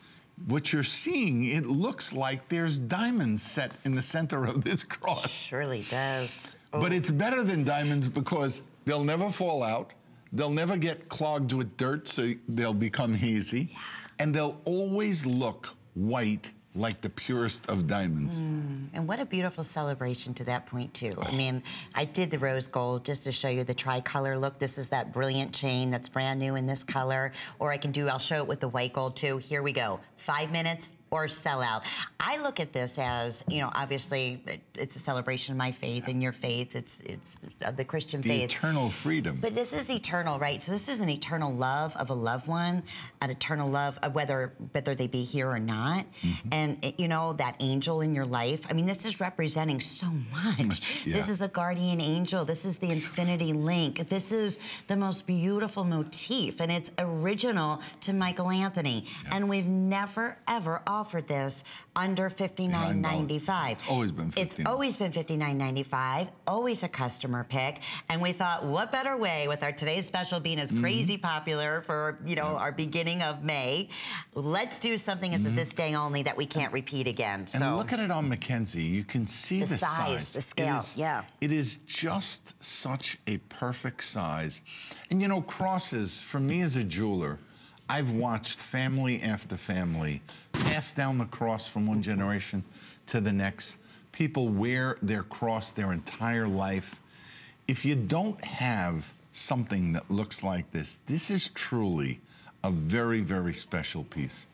[SPEAKER 2] what you're seeing, it looks like there's diamonds set in the center of this cross.
[SPEAKER 1] It Surely does.
[SPEAKER 2] But oh. it's better than diamonds because they'll never fall out, they'll never get clogged with dirt, so they'll become hazy, and they'll always look white like the purest of diamonds.
[SPEAKER 1] Mm, and what a beautiful celebration to that point, too. I oh. mean, I did the rose gold just to show you the tricolor look. This is that brilliant chain that's brand new in this color. Or I can do, I'll show it with the white gold, too. Here we go. Five minutes or sell out. I look at this as, you know, obviously it's a celebration of my faith and your faith. It's it's the Christian
[SPEAKER 2] The
[SPEAKER 1] faith.
[SPEAKER 2] eternal freedom.
[SPEAKER 1] But this is eternal, right? So this is an eternal love of a loved one, an eternal love of whether whether they be here or not,
[SPEAKER 2] Mm-hmm.
[SPEAKER 1] and it- you know that angel in your life. I mean, this is representing so much.
[SPEAKER 2] Yeah.
[SPEAKER 1] This is a guardian angel. This is the infinity link. This is the most beautiful motif, and it's original to Michael Anthony. And we've never ever offered this under fifty nine ninety five.
[SPEAKER 2] It's always been
[SPEAKER 1] It's
[SPEAKER 2] $59.
[SPEAKER 1] always been fifty nine ninety five. Always a customer pick, and we thought, what better way with our today's special being as crazy
[SPEAKER 2] Mm-hmm.
[SPEAKER 1] popular for you know our beginning of May? Let's do something as a this day only that we can't repeat again.
[SPEAKER 2] Mm-hmm. And look at it on Mackenzie. You can see
[SPEAKER 1] The
[SPEAKER 2] the,
[SPEAKER 1] size, the scale,
[SPEAKER 2] It is,
[SPEAKER 1] yeah.
[SPEAKER 2] It is just such a perfect size. And you know, crosses, for me as a jeweler, I've watched family after family pass down the cross from one generation to the next. People wear their cross their entire life. If you don't have something that looks like this, this is truly a very, very special piece.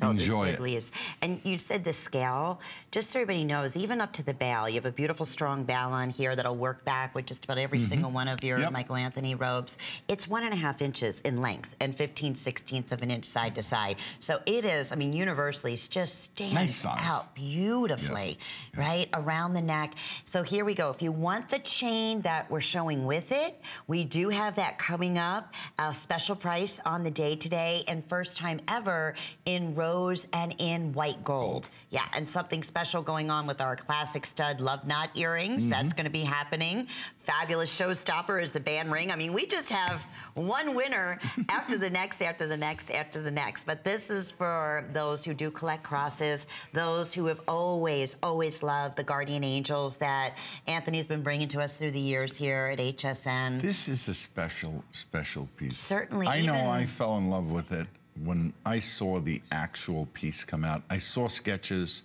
[SPEAKER 1] Oh,
[SPEAKER 2] Enjoy it.
[SPEAKER 1] And you said the scale, just so everybody knows, even up to the bell, you have a beautiful strong bell on here that'll work back with just about every mm -hmm. single one of your
[SPEAKER 2] yep.
[SPEAKER 1] Michael Anthony robes. It's one and a half inches in length and 15 sixteenths of an inch side to side. So it is, I mean, universally, it just stands
[SPEAKER 2] nice
[SPEAKER 1] out beautifully, yep. right, around the neck. So here we go. If you want the chain that we're showing with it, we do have that coming up, a special price on the day today, and first time ever in rose rose and in white gold. Yeah, and something special going on with our classic stud love knot earrings. Mm -hmm. That's going to be happening. Fabulous showstopper is the band ring. I mean, we just have one winner *laughs* after the next, after the next, after the next. But this is for those who do collect crosses, those who have always, always loved the guardian angels that Anthony's been bringing to us through the years here at HSN.
[SPEAKER 2] This is a special, special piece.
[SPEAKER 1] Certainly.
[SPEAKER 2] I know I fell in love with it when I saw the actual piece come out, I saw sketches.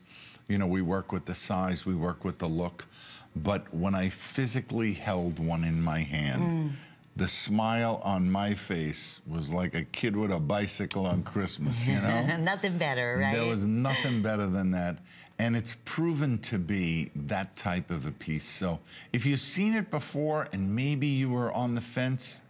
[SPEAKER 2] You know, we work with the size, we work with the look. But when I physically held one in my hand, mm. the smile on my face was like a kid with a bicycle on Christmas, you know? *laughs*
[SPEAKER 1] nothing better, right?
[SPEAKER 2] There was nothing better than that. And it's proven to be that type of a piece. So if you've seen it before and maybe you were on the fence,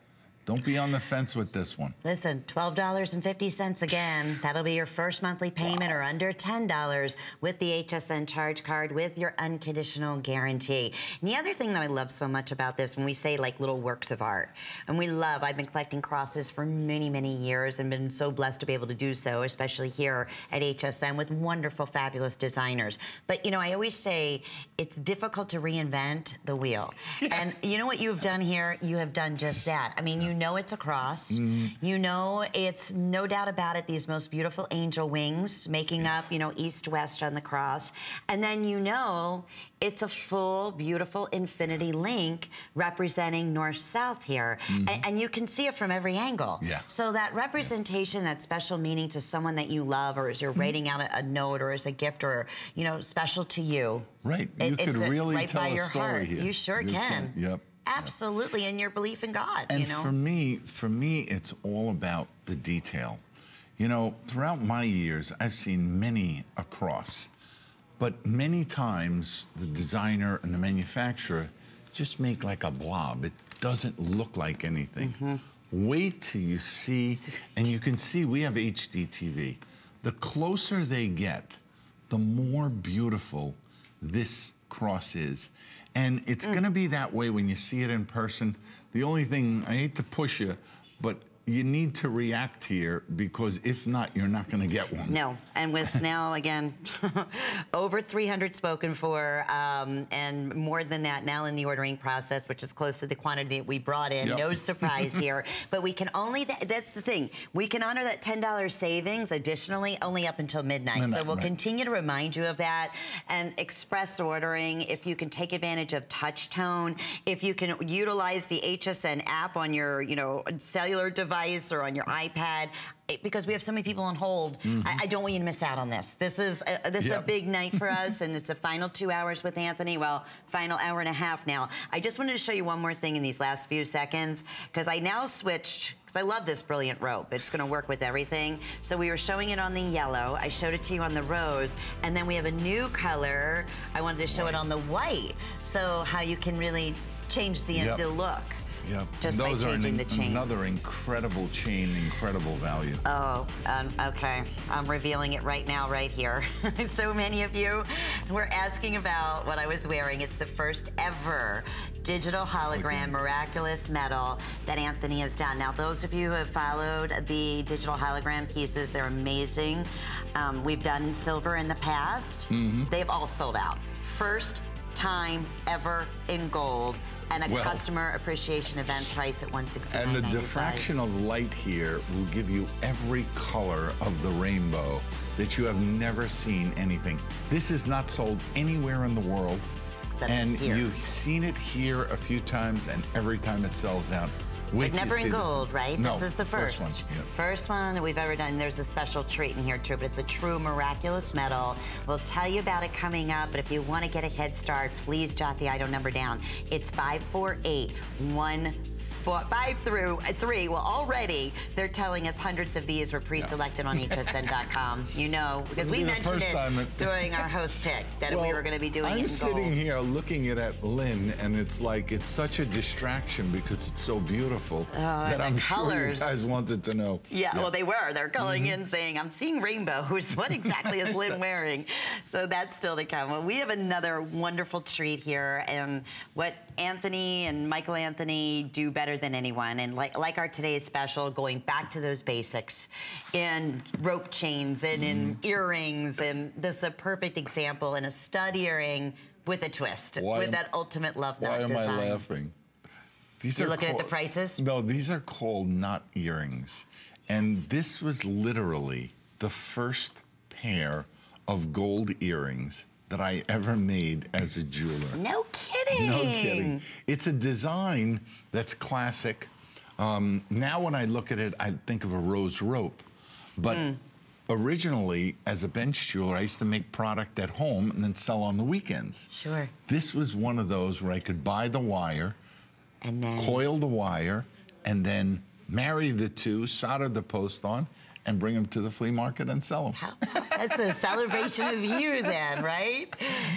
[SPEAKER 2] don't be on the fence with this one.
[SPEAKER 1] Listen, $12.50 again. That'll be your first monthly payment wow. or under $10 with the HSN charge card with your unconditional guarantee. And the other thing that I love so much about this, when we say like little works of art, and we love, I've been collecting crosses for many, many years and been so blessed to be able to do so, especially here at HSN with wonderful, fabulous designers. But, you know, I always say it's difficult to reinvent the wheel. *laughs* And you know what you've done here? You have done just that. I mean, you you know it's a cross. Mm. You know it's no doubt about it, these most beautiful angel wings making up, you know, east-west on the cross. And then you know it's a full, beautiful infinity link representing north-south here. Mm -hmm. and, and, you can see it from every angle.
[SPEAKER 2] Yeah.
[SPEAKER 1] So that representation, yeah. that special meaning to someone that you love or as you're mm -hmm. writing out a, a, note or as a gift or, you know, special to you.
[SPEAKER 2] Right. You it, could really
[SPEAKER 1] right
[SPEAKER 2] tell a story
[SPEAKER 1] heart.
[SPEAKER 2] here.
[SPEAKER 1] You sure
[SPEAKER 2] you
[SPEAKER 1] can.
[SPEAKER 2] can. Yep.
[SPEAKER 1] Absolutely, and your belief in God.
[SPEAKER 2] And
[SPEAKER 1] you know?
[SPEAKER 2] for me, for me, it's all about the detail. You know, throughout my years, I've seen many across, but many times the designer and the manufacturer just make like a blob. It doesn't look like anything. Mm -hmm. Wait till you see, and you can see we have HD TV. The closer they get, the more beautiful this cross is. And it's mm. going to be that way when you see it in person. The only thing, I hate to push you, but you need to react here because if not, you're not going to get one.
[SPEAKER 1] No, and with now again *laughs* over 300 spoken for, um, and more than that now in the ordering process, which is close to the quantity that we brought in. Yep. No surprise here, *laughs* but we can only th that's the thing. We can honor that $10 savings additionally only up until midnight. midnight so we'll right. continue to remind you of that and express ordering. If you can take advantage of touch tone, if you can utilize the HSN app on your you know cellular device device or on your iPad because we have so many people on hold. Mm -hmm. I, I, don't want you to miss out on this. This is a, this yep. is a big night for *laughs* us, and it's the final two hours with Anthony. Well, final hour and a half now. I just wanted to show you one more thing in these last few seconds because I now switched because I love this brilliant rope. It's going to work with everything. So we were showing it on the yellow. I showed it to you on the rose, and then we have a new color. I wanted to show white. it on the white, so how you can really change the
[SPEAKER 2] yep.
[SPEAKER 1] the look.
[SPEAKER 2] Yep.
[SPEAKER 1] Just
[SPEAKER 2] and those
[SPEAKER 1] by changing the chain.
[SPEAKER 2] Another incredible chain, incredible value.
[SPEAKER 1] Oh, um, okay. I'm revealing it right now, right here. *laughs* so many of you were asking about what I was wearing. It's the first ever digital hologram miraculous medal that Anthony has done. Now, those of you who have followed the digital hologram pieces, they're amazing. Um, we've done silver in the past. Mm -hmm. They've all sold out. First time ever in gold and a well, customer appreciation event price at 169
[SPEAKER 2] And the diffraction of light here will give you every color of the rainbow that you have never seen anything. This is not sold anywhere in the world.
[SPEAKER 1] Except
[SPEAKER 2] and
[SPEAKER 1] here.
[SPEAKER 2] you've seen it here a few times, and every time it sells out,
[SPEAKER 1] Wait never in gold, this. right?
[SPEAKER 2] No,
[SPEAKER 1] this is the first.
[SPEAKER 2] First one, yep.
[SPEAKER 1] first one that we've ever done. There's a special treat in here too, but it's a true miraculous medal. We'll tell you about it coming up, but if you want to get a head start, please jot the item number down. It's 548 four, five through uh, three. Well, already they're telling us hundreds of these were pre-selected on hsn.com. You know, because we mentioned it during our host pick that well, we were going to be doing
[SPEAKER 2] I'm
[SPEAKER 1] it in
[SPEAKER 2] sitting here looking at, at Lynn, and it's like it's such a distraction because it's so beautiful
[SPEAKER 1] oh,
[SPEAKER 2] that I'm
[SPEAKER 1] colors. *laughs*
[SPEAKER 2] sure you guys wanted to know.
[SPEAKER 1] Yeah, yeah. well, they were. They're calling mm-hmm. in saying, "I'm seeing rainbows. *laughs* What exactly is Lynn wearing?" So that's still to come. Well, we have another wonderful treat here, and what Anthony and Michael Anthony do better than anyone. And like, like our today's special, going back to those basics in rope chains and in mm. earrings. And this is a perfect example in a stud earring with a twist, why with am, that ultimate love knot design.
[SPEAKER 2] Why am. I laughing?
[SPEAKER 1] These You're are looking called, at the prices?
[SPEAKER 2] No, these are called knot earrings. And this was literally the first pair of gold earrings that I ever made as a jeweler.
[SPEAKER 1] No kidding.
[SPEAKER 2] No kidding. It's a design that's classic. Um, now when I look at it, I think of a rose rope. But mm. originally, as a bench jeweler, I used to make product at home and then sell on the weekends.
[SPEAKER 1] Sure.
[SPEAKER 2] This was one of those where I could buy the wire, and then coil the wire, and then marry the two, solder the post on, and bring them to the flea market and sell them.
[SPEAKER 1] How, that's a *laughs* celebration of you then, right?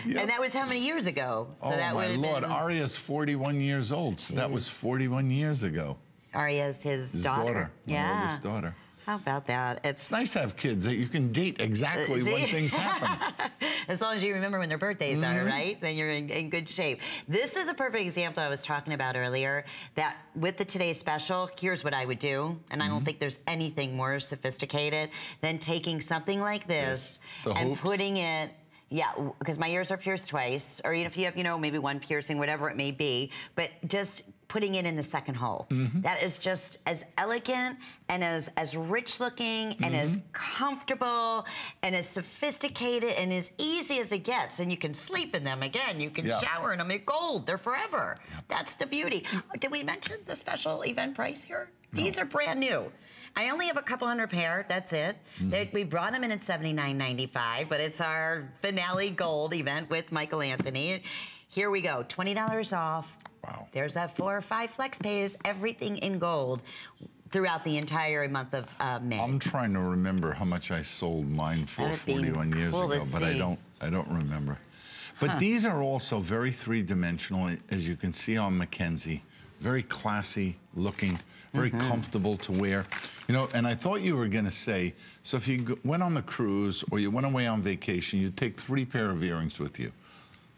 [SPEAKER 1] Yep. And that was how many years ago?
[SPEAKER 2] So oh,
[SPEAKER 1] that
[SPEAKER 2] my Lord. Been... Aria's 41 years old, so Jeez. that was 41 years ago.
[SPEAKER 1] Aria's his,
[SPEAKER 2] his
[SPEAKER 1] daughter.
[SPEAKER 2] daughter.
[SPEAKER 1] Yeah.
[SPEAKER 2] His daughter.
[SPEAKER 1] How about that?
[SPEAKER 2] It's, it's nice to have kids that you can date exactly uh, when *laughs* things happen. *laughs*
[SPEAKER 1] as long as you remember when their birthdays mm-hmm. are, right? Then you're in, in, good shape. This is a perfect example I was talking about earlier. That with the Today special, here's what I would do, and mm-hmm. I don't mm-hmm. think there's anything more sophisticated than taking something like this yes. and hoops. putting it yeah, because my ears are pierced twice, or if you have, you know, maybe one piercing, whatever it may be, but just putting it in the second hole. Mm-hmm. That is just as elegant and as as rich looking and as mm-hmm. comfortable and as sophisticated and as easy as it gets. And you can sleep in them again. You can yeah. shower in them. They're gold. They're forever. Yeah. That's the beauty. Did we mention the special event price here? No. These are brand new. I only have a couple hundred pair. That's it. Mm. They, we brought them in at seventy nine ninety five, but it's our finale gold event with Michael Anthony. Here we go. Twenty dollars off.
[SPEAKER 2] Wow.
[SPEAKER 1] There's that four or five flex pays. Everything in gold throughout the entire month of uh, May.
[SPEAKER 2] I'm trying to remember how much I sold mine for 41 years
[SPEAKER 1] cool
[SPEAKER 2] ago, but I don't. I don't remember. But huh. these are also very three-dimensional, as you can see on Mackenzie. Very classy looking, very mm-hmm. comfortable to wear. You know, and I thought you were going to say, so if you went on the cruise or you went away on vacation, you'd take three pair of earrings with you.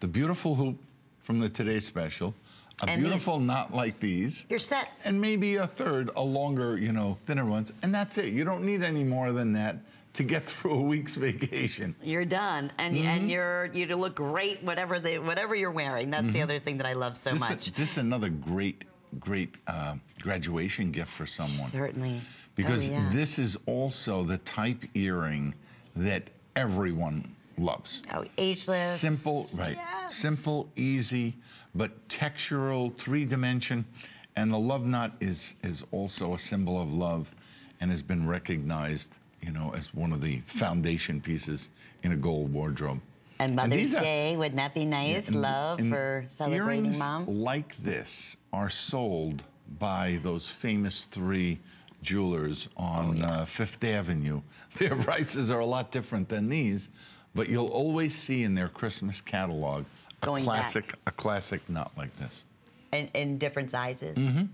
[SPEAKER 2] The beautiful hoop from the Today Special, a and beautiful these, knot like these.
[SPEAKER 1] You're set.
[SPEAKER 2] And maybe a third, a longer, you know, thinner ones. And that's it. You don't need any more than that to get *laughs* through a week's vacation.
[SPEAKER 1] You're done, and mm-hmm. and you're you look great whatever the whatever you're wearing. That's mm-hmm. the other thing that I love so
[SPEAKER 2] this
[SPEAKER 1] much.
[SPEAKER 2] A, this is another great great uh, graduation gift for someone.
[SPEAKER 1] Certainly
[SPEAKER 2] because
[SPEAKER 1] oh, yeah.
[SPEAKER 2] this is also the type earring that everyone loves.
[SPEAKER 1] Oh, ageless.
[SPEAKER 2] Simple, right. Yes. Simple, easy, but textural, three dimension. And the love knot is, is also a symbol of love and has been recognized, you know, as one of the foundation pieces in a gold wardrobe.
[SPEAKER 1] And Mother's and Day, are, wouldn't that be nice? Yeah, and, love and for celebrating mom.
[SPEAKER 2] like this are sold by those famous three jewelers on oh, yeah. uh, Fifth Avenue. *laughs* Their prices are a lot different than these, but you'll always see in their Christmas catalog a Going classic, back. a classic knot like this.
[SPEAKER 1] In, in different sizes.
[SPEAKER 2] Mm-hmm.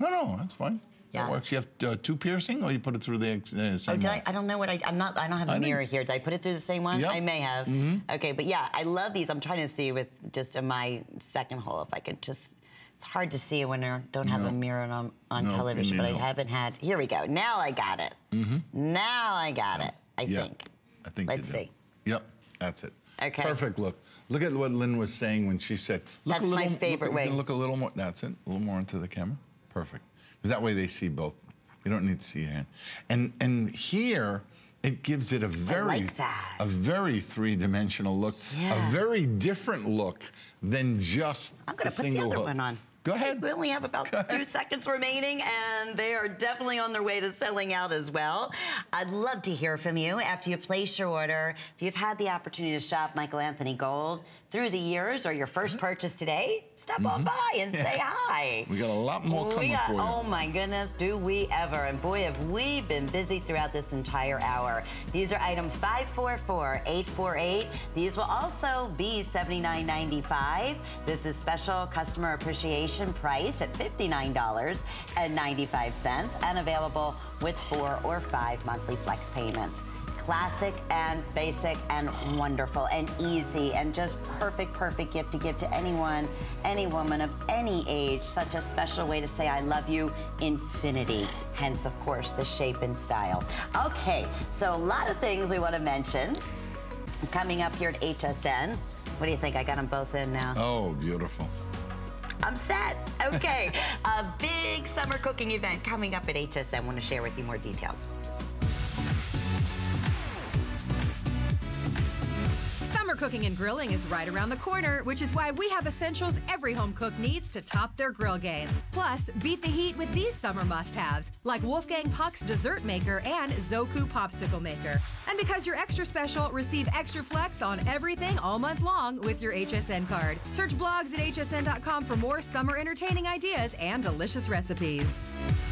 [SPEAKER 2] No, no, that's fine. Yeah. That works. You have uh, two piercing, or you put it through the uh, same.
[SPEAKER 1] Oh, did I? I don't know what I. I'm not. I don't have a I mirror here. Did I put it through the same one?
[SPEAKER 2] Yep.
[SPEAKER 1] I may have. Mm-hmm. Okay, but yeah, I love these. I'm trying to see with just in my second hole if I could just it's hard to see when I don't have no. a mirror on, on no, television, but I haven't had. Here we go. Now I got it. Mm-hmm. Now I got it. I
[SPEAKER 2] yeah.
[SPEAKER 1] think.
[SPEAKER 2] I think.
[SPEAKER 1] Let's see.
[SPEAKER 2] Yep, that's it.
[SPEAKER 1] Okay.
[SPEAKER 2] Perfect look. Look at what Lynn was saying when she said, "Look
[SPEAKER 1] that's
[SPEAKER 2] a little."
[SPEAKER 1] my favorite
[SPEAKER 2] look,
[SPEAKER 1] way.
[SPEAKER 2] Look a little more. That's it. A little more into the camera. Perfect. Because that way they see both. You don't need to see your hand. And and here it gives it a very
[SPEAKER 1] like
[SPEAKER 2] a very three-dimensional look,
[SPEAKER 1] yeah.
[SPEAKER 2] a very different look than just
[SPEAKER 1] I'm gonna
[SPEAKER 2] put
[SPEAKER 1] the
[SPEAKER 2] other
[SPEAKER 1] hook. one on.
[SPEAKER 2] Go ahead.
[SPEAKER 1] We only have about a few seconds remaining, and they are definitely on their way to selling out as well. I'd love to hear from you after you place your order. If you've had the opportunity to shop Michael Anthony Gold, through the years or your 1st mm-hmm. purchase today, stop mm -hmm. on by and say hi.
[SPEAKER 2] We got a lot more coming got, for you.
[SPEAKER 1] Oh my goodness, do we ever? And boy, have we been busy throughout this entire hour. These are item 544-848. These will also be $79.95. This is special customer appreciation price at $59.95 and available with four or five monthly flex payments classic and basic and wonderful and easy and just perfect, perfect gift to give to anyone, any woman of any age. Such a special way to say I love you, infinity. Hence, of course, the shape and style. Okay, so a lot of things we want to mention coming up here at HSN. What do you think? I got them both in now.
[SPEAKER 2] Oh, beautiful.
[SPEAKER 1] I'm set. Okay. *laughs* a big summer cooking event coming up at HSN. I want to share with you more details.
[SPEAKER 7] Summer cooking and grilling is right around the corner, which is why we have essentials every home cook needs to top their grill game. Plus, beat the heat with these summer must-haves, like Wolfgang Puck's dessert maker and Zoku popsicle maker. And because you're extra special, receive extra flex on everything all month long with your HSN card. Search blogs at hsn.com for more summer entertaining ideas and delicious recipes.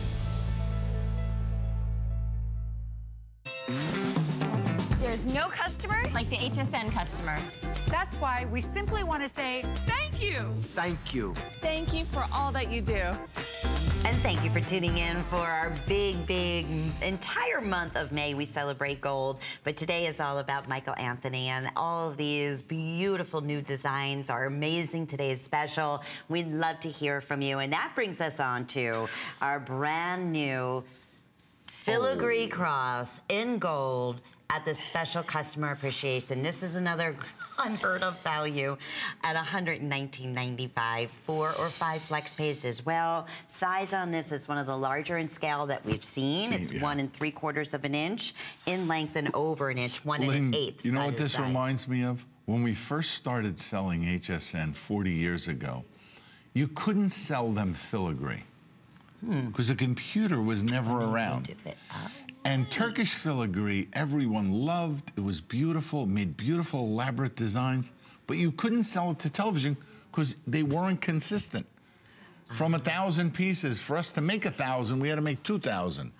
[SPEAKER 8] There's no customer like the HSN customer.
[SPEAKER 9] That's why we simply want to say thank you.
[SPEAKER 10] Thank you.
[SPEAKER 9] Thank you for all that you do.
[SPEAKER 1] And thank you for tuning in for our big, big entire month of May. We celebrate gold, but today is all about Michael Anthony and all of these beautiful new designs are amazing. Today is special. We'd love to hear from you. And that brings us on to our brand new filigree cross in gold at the special customer appreciation. This is another *laughs* unheard of value at $119.95. Four or five flex pays as well. Size on this is one of the larger in scale that we've seen. seen it's yeah. one and three quarters of an inch in length and over an inch, one Lynn, and an eighth.
[SPEAKER 2] You know what this side. reminds me of? When we first started selling HSN 40 years ago, you couldn't sell them filigree because hmm. the computer was never around. And Turkish filigree, everyone loved. It was beautiful, made beautiful, elaborate designs, but you couldn't sell it to television because they weren't consistent. From a thousand pieces, for us to make a thousand, we had to make 2,000.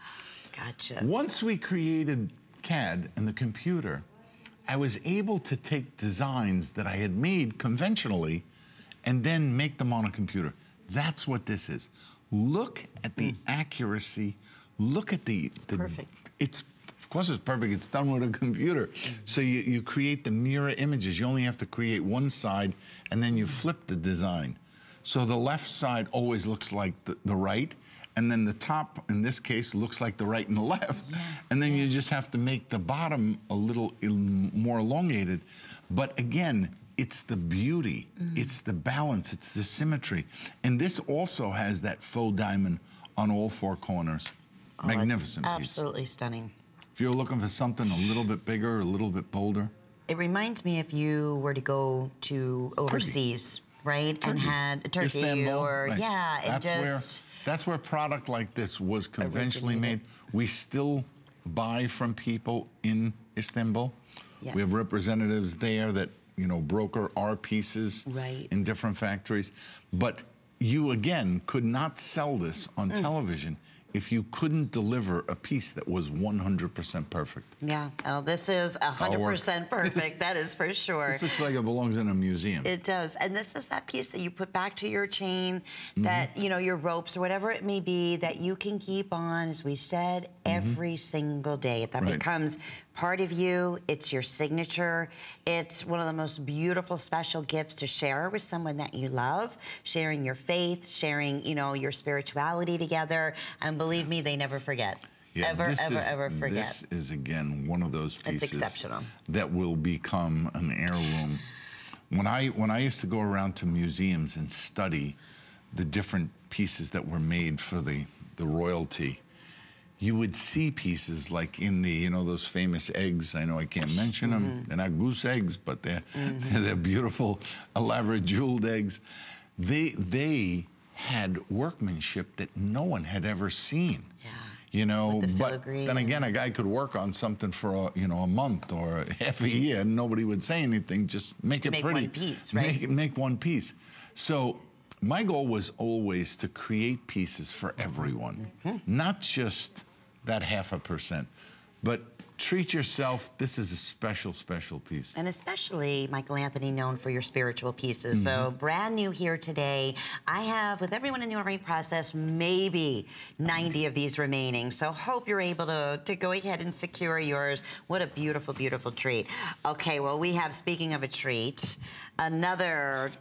[SPEAKER 1] Gotcha.
[SPEAKER 2] Once we created CAD and the computer, I was able to take designs that I had made conventionally and then make them on a computer. That's what this is. Look at the mm. accuracy look at the,
[SPEAKER 1] the perfect.
[SPEAKER 2] It's of course it's perfect. It's done with a *laughs* computer. So you, you create the mirror images. You only have to create one side and then you flip the design. So the left side always looks like the, the right and then the top, in this case, looks like the right and the left. Yeah. And then yeah. you just have to make the bottom a little more elongated. But again, it's the beauty, mm. it's the balance, it's the symmetry. And this also has that faux diamond on all four corners. Oh, Magnificent piece.
[SPEAKER 1] Absolutely stunning.
[SPEAKER 2] If you're looking for something a little bit bigger, a little bit bolder.
[SPEAKER 1] It reminds me if you were to go to overseas, Turkey. right, Turkey. and had Turkey
[SPEAKER 2] Istanbul,
[SPEAKER 1] or
[SPEAKER 2] right.
[SPEAKER 1] yeah,
[SPEAKER 2] that's
[SPEAKER 1] just.
[SPEAKER 2] Where, that's where product like this was conventionally made. We still buy from people in Istanbul. Yes. We have representatives there that you know broker our pieces
[SPEAKER 1] right.
[SPEAKER 2] in different factories, but you again could not sell this on mm. television if you couldn't deliver a piece that was 100% perfect.
[SPEAKER 1] Yeah. Oh, this is 100% perfect. that is for *laughs* sure.
[SPEAKER 2] This looks like it belongs in a museum.
[SPEAKER 1] It does. And this is that piece that you put back to your chain, mm -hmm. that, you know, your ropes or whatever it may be, that you can keep on, as we said, mm -hmm. every single day. That right. becomes part of you. It's your signature. It's one of the most beautiful, special gifts to share with someone that you love, sharing your faith, sharing, you know, your spirituality together. And believe me, they never forget. Yeah, ever, ever, is, ever forget.
[SPEAKER 2] This is, again, one of those pieces
[SPEAKER 1] it's exceptional.
[SPEAKER 2] that will become an heirloom. When I, when I used to go around to museums and study the different pieces that were made for the, the royalty, you would see pieces like in the, you know, those famous eggs. I know I can't mention them. Mm -hmm. They're not goose eggs, but they're, mm -hmm. *laughs* they're beautiful, elaborate jeweled eggs. They, they had workmanship that no one had ever seen.
[SPEAKER 1] Yeah.
[SPEAKER 2] You know, but then again, a guy could work on something for a, you know a month or *laughs* half a year, and nobody would say anything. Just make it
[SPEAKER 1] make
[SPEAKER 2] pretty.
[SPEAKER 1] Make one piece, right?
[SPEAKER 2] Make, make one piece. So my goal was always to create pieces for everyone, mm -hmm. not just that half a percent. But treat yourself. This is a special, special piece.
[SPEAKER 1] And especially, Michael Anthony, known for your spiritual pieces. Mm -hmm. So mm-hmm. brand new here today. I have, with everyone in the ordering process, maybe 90 of these remaining. So hope you're able to, to go ahead and secure yours. What a beautiful, beautiful treat. Okay, well, we have, speaking of a treat, another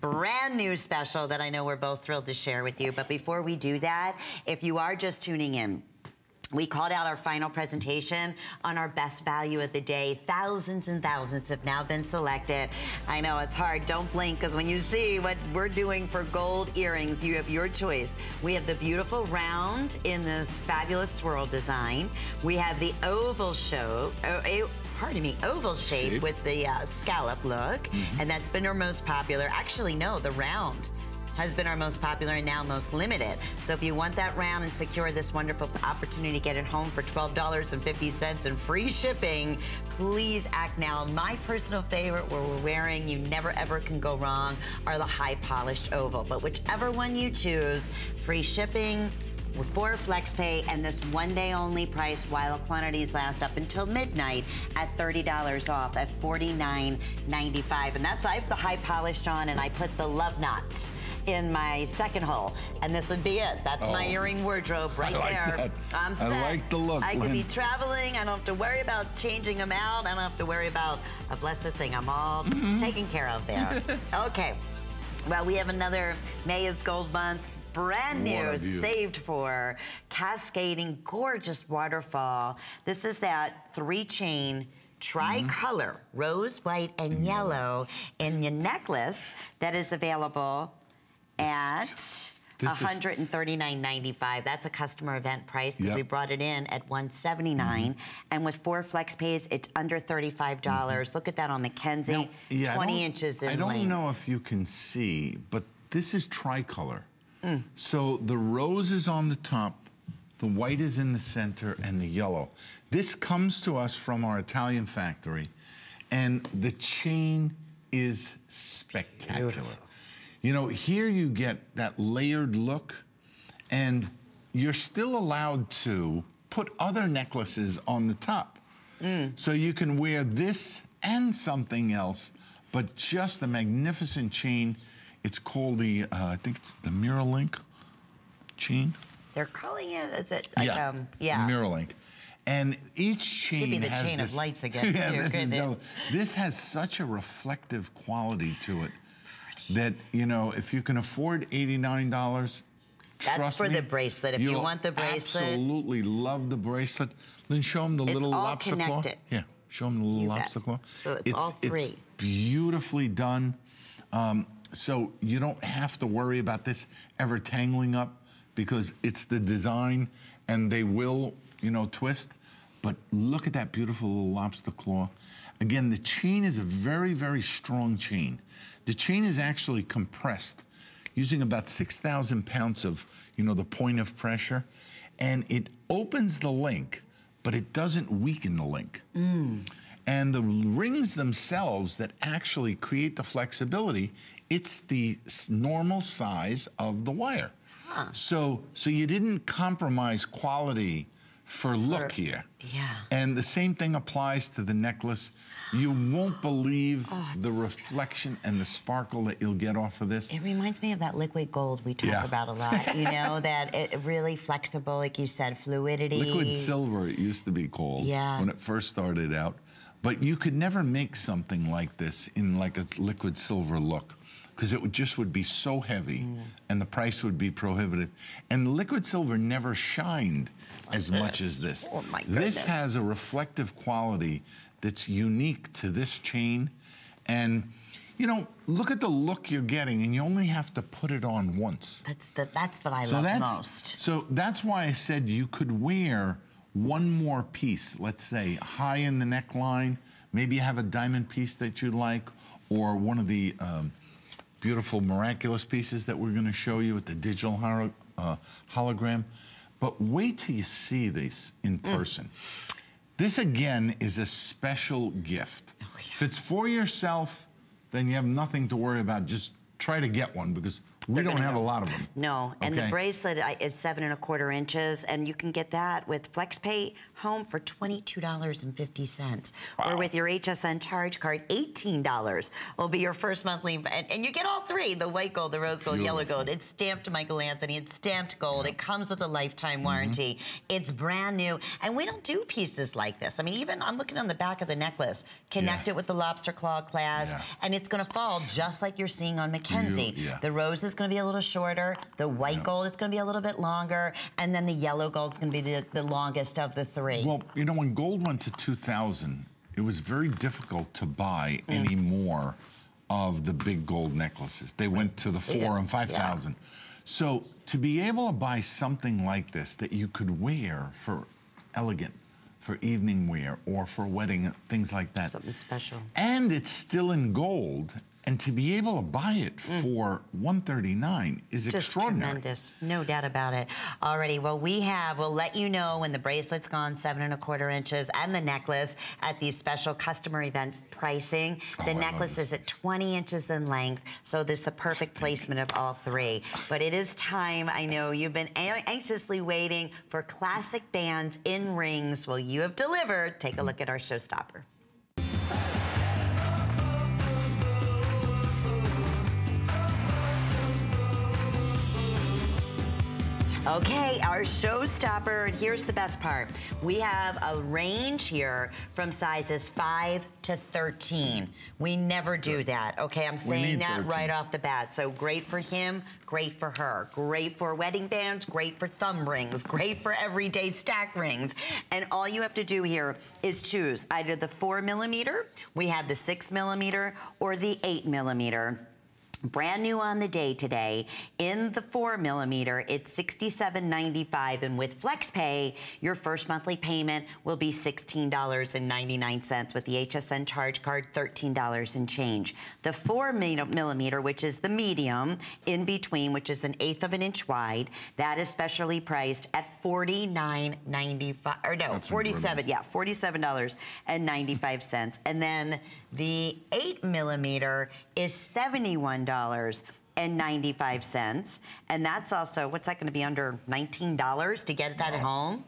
[SPEAKER 1] brand new special that I know we're both thrilled to share with you. But before we do that, if you are just tuning in, we called out our final presentation on our best value of the day. Thousands and thousands have now been selected. I know it's hard. Don't blink because when you see what we're doing for gold earrings, you have your choice. We have the beautiful round in this fabulous swirl design. We have the oval show. Uh, pardon me, oval shape, shape. with the uh, scallop look, mm -hmm. and that's been our most popular. Actually, no, the round has been our most popular and now most limited. So if you want that round and secure this wonderful opportunity to get it home for $12.50 and free shipping, please act now. My personal favorite where we're wearing, you never ever can go wrong, are the high polished oval. But whichever one you choose, free shipping, with four FlexPay and this one day only price while quantities last up until midnight at $30 off at $49.95. And that's, I have the high polished on and I put the love knots in my second hole, and this would be it. That's oh. my earring wardrobe right
[SPEAKER 2] like
[SPEAKER 1] there.
[SPEAKER 2] That.
[SPEAKER 1] I'm set.
[SPEAKER 2] I like the look.
[SPEAKER 1] I could be traveling. I don't have to worry about changing them out. I don't have to worry about a blessed thing. I'm all mm -hmm. taken care of there. *laughs* okay. Well, we have another May is Gold Month brand new, saved for cascading, gorgeous waterfall. This is that three chain tricolor, mm -hmm. rose, white, and yellow in your necklace that is available at $139.95. That's a customer event price because yep. we brought it in at 179. Mm -hmm. And with four flex pays, it's under $35. mm -hmm. Look at that on Mackenzie, now, yeah, 20 inches in
[SPEAKER 2] I don't
[SPEAKER 1] length.
[SPEAKER 2] know if you can see, but this is tricolor. Mm. So the rose is on the top, the white is in the center, and the yellow. This comes to us from our Italian factory, and the chain is spectacular. Beautiful. You know, here you get that layered look, and you're still allowed to put other necklaces on the top. Mm. So you can wear this and something else, but just the magnificent chain. It's called the, uh, I think it's the Miralink chain.
[SPEAKER 1] They're calling it, is it like,
[SPEAKER 2] yeah, um, yeah. Miralink. And each chain
[SPEAKER 1] Give me the chain
[SPEAKER 2] this,
[SPEAKER 1] of lights again. *laughs* yeah,
[SPEAKER 2] this, is, no, this has such a reflective quality to it that, you know, if you can afford $89,
[SPEAKER 1] that's for
[SPEAKER 2] me,
[SPEAKER 1] the bracelet. If you want the bracelet.
[SPEAKER 2] absolutely love the bracelet. Then show them the
[SPEAKER 1] it's
[SPEAKER 2] little
[SPEAKER 1] all
[SPEAKER 2] lobster
[SPEAKER 1] connected.
[SPEAKER 2] claw. Yeah, show them the little
[SPEAKER 1] you
[SPEAKER 2] lobster
[SPEAKER 1] bet.
[SPEAKER 2] claw.
[SPEAKER 1] So it's, it's, all three.
[SPEAKER 2] It's beautifully done. Um, so you don't have to worry about this ever tangling up because it's the design and they will, you know, twist. But look at that beautiful little lobster claw. Again, the chain is a very, very strong chain. The chain is actually compressed using about 6,000 pounds of, you know, the point of pressure, and it opens the link, but it doesn't weaken the link. Mm. And the rings themselves that actually create the flexibility, it's the normal size of the wire. So, so you didn't compromise quality for look here.
[SPEAKER 1] Yeah.
[SPEAKER 2] And the same thing applies to the necklace. You won't believe
[SPEAKER 1] Oh,
[SPEAKER 2] the reflection and the sparkle that you'll get off of this.
[SPEAKER 1] It reminds me of that liquid gold we talk
[SPEAKER 2] Yeah.
[SPEAKER 1] about a lot. *laughs* You know, that it really flexible, like you said, fluidity.
[SPEAKER 2] Liquid silver, it used to be called
[SPEAKER 1] Yeah.
[SPEAKER 2] when it first started out. But you could never make something like this in like a liquid silver look because it would just would be so heavy
[SPEAKER 1] Mm.
[SPEAKER 2] and the price would be prohibitive. And liquid silver never shined as much as this.
[SPEAKER 1] Oh, my
[SPEAKER 2] This has a reflective quality that's unique to this chain. And you know, look at the look you're getting, and you only have to put it on once.
[SPEAKER 1] That's the that's what I
[SPEAKER 2] So
[SPEAKER 1] love
[SPEAKER 2] that's
[SPEAKER 1] most.
[SPEAKER 2] so that's why I said you could wear one more piece. Let's say high in the neckline. Maybe you have a diamond piece that you like, or one of the um, beautiful miraculous pieces that we're going to show you with the digital holo- uh, hologram. But wait till you see this in
[SPEAKER 1] Mm.
[SPEAKER 2] person. This again is a special gift.
[SPEAKER 1] Oh,
[SPEAKER 2] If it's for yourself, then you have nothing to worry about. Just try to get one because we
[SPEAKER 1] They're
[SPEAKER 2] don't have a lot of them.
[SPEAKER 1] No, and the bracelet is seven and a quarter inches, and you can get that with FlexPay Home for twenty-two dollars and fifty cents, or with your HSN charge card, eighteen dollars will be your first monthly, and, and you get all three: the white gold, the rose gold, yellow gold. It's stamped Michael Anthony. It's stamped gold. It comes with a lifetime mm-hmm. warranty. It's brand new, and we don't do pieces like this. I mean, even I'm looking on the back of the necklace, connect it with the lobster claw clasp,
[SPEAKER 2] Yeah.
[SPEAKER 1] and it's going to fall just like you're seeing on Mackenzie.
[SPEAKER 2] yeah.
[SPEAKER 1] The rose is going to be a little shorter. The white gold is going to be a little bit longer, and then the yellow gold is going to be the, the longest of the three.
[SPEAKER 2] Well, you know, when gold went to 2000, it was very difficult to buy mm. any more of the big gold necklaces. They went to the
[SPEAKER 1] See
[SPEAKER 2] four
[SPEAKER 1] it.
[SPEAKER 2] and 5,000. So to be able to buy something like this that you could wear for elegant, for evening wear, or for wedding, things like that.
[SPEAKER 1] Something special.
[SPEAKER 2] And it's still in gold. And to be able to buy it mm. for 139 is
[SPEAKER 1] Just
[SPEAKER 2] extraordinary.
[SPEAKER 1] tremendous, no doubt about it. Alrighty, well we have, we'll let you know when the bracelet's gone seven and a quarter inches and the necklace at these special customer events pricing.
[SPEAKER 2] Oh,
[SPEAKER 1] The
[SPEAKER 2] love
[SPEAKER 1] necklace is at 20 inches in length, so there's the perfect placement of all three. But it is time, I know you've been anxiously waiting for classic bands in rings. Well, you have delivered. Take a look at our showstopper. Okay, our showstopper, and here's the best part. We have a range here from sizes 5 to 13. We never do that, okay? I'm saying that
[SPEAKER 2] 13.
[SPEAKER 1] right off the bat. So great for him, great for her. Great for wedding bands, great for thumb rings, great for everyday stack rings. And all you have to do here is choose either the 4 millimeter, we have the 6 millimeter, or the 8 millimeter. Brand new on the day today. In the four millimeter, it's $67.95. And with FlexPay, your first monthly payment will be $16.99 with the HSN charge card, $13 and change. The four millimeter, which is the medium in between, which is an eighth of an inch wide, that is specially priced at $49.95. Or no,
[SPEAKER 2] That's
[SPEAKER 1] 47 yeah, $47.95. And then the 8 millimeter is $71.95. And that's also, what's that going to be under $19 to get that at home?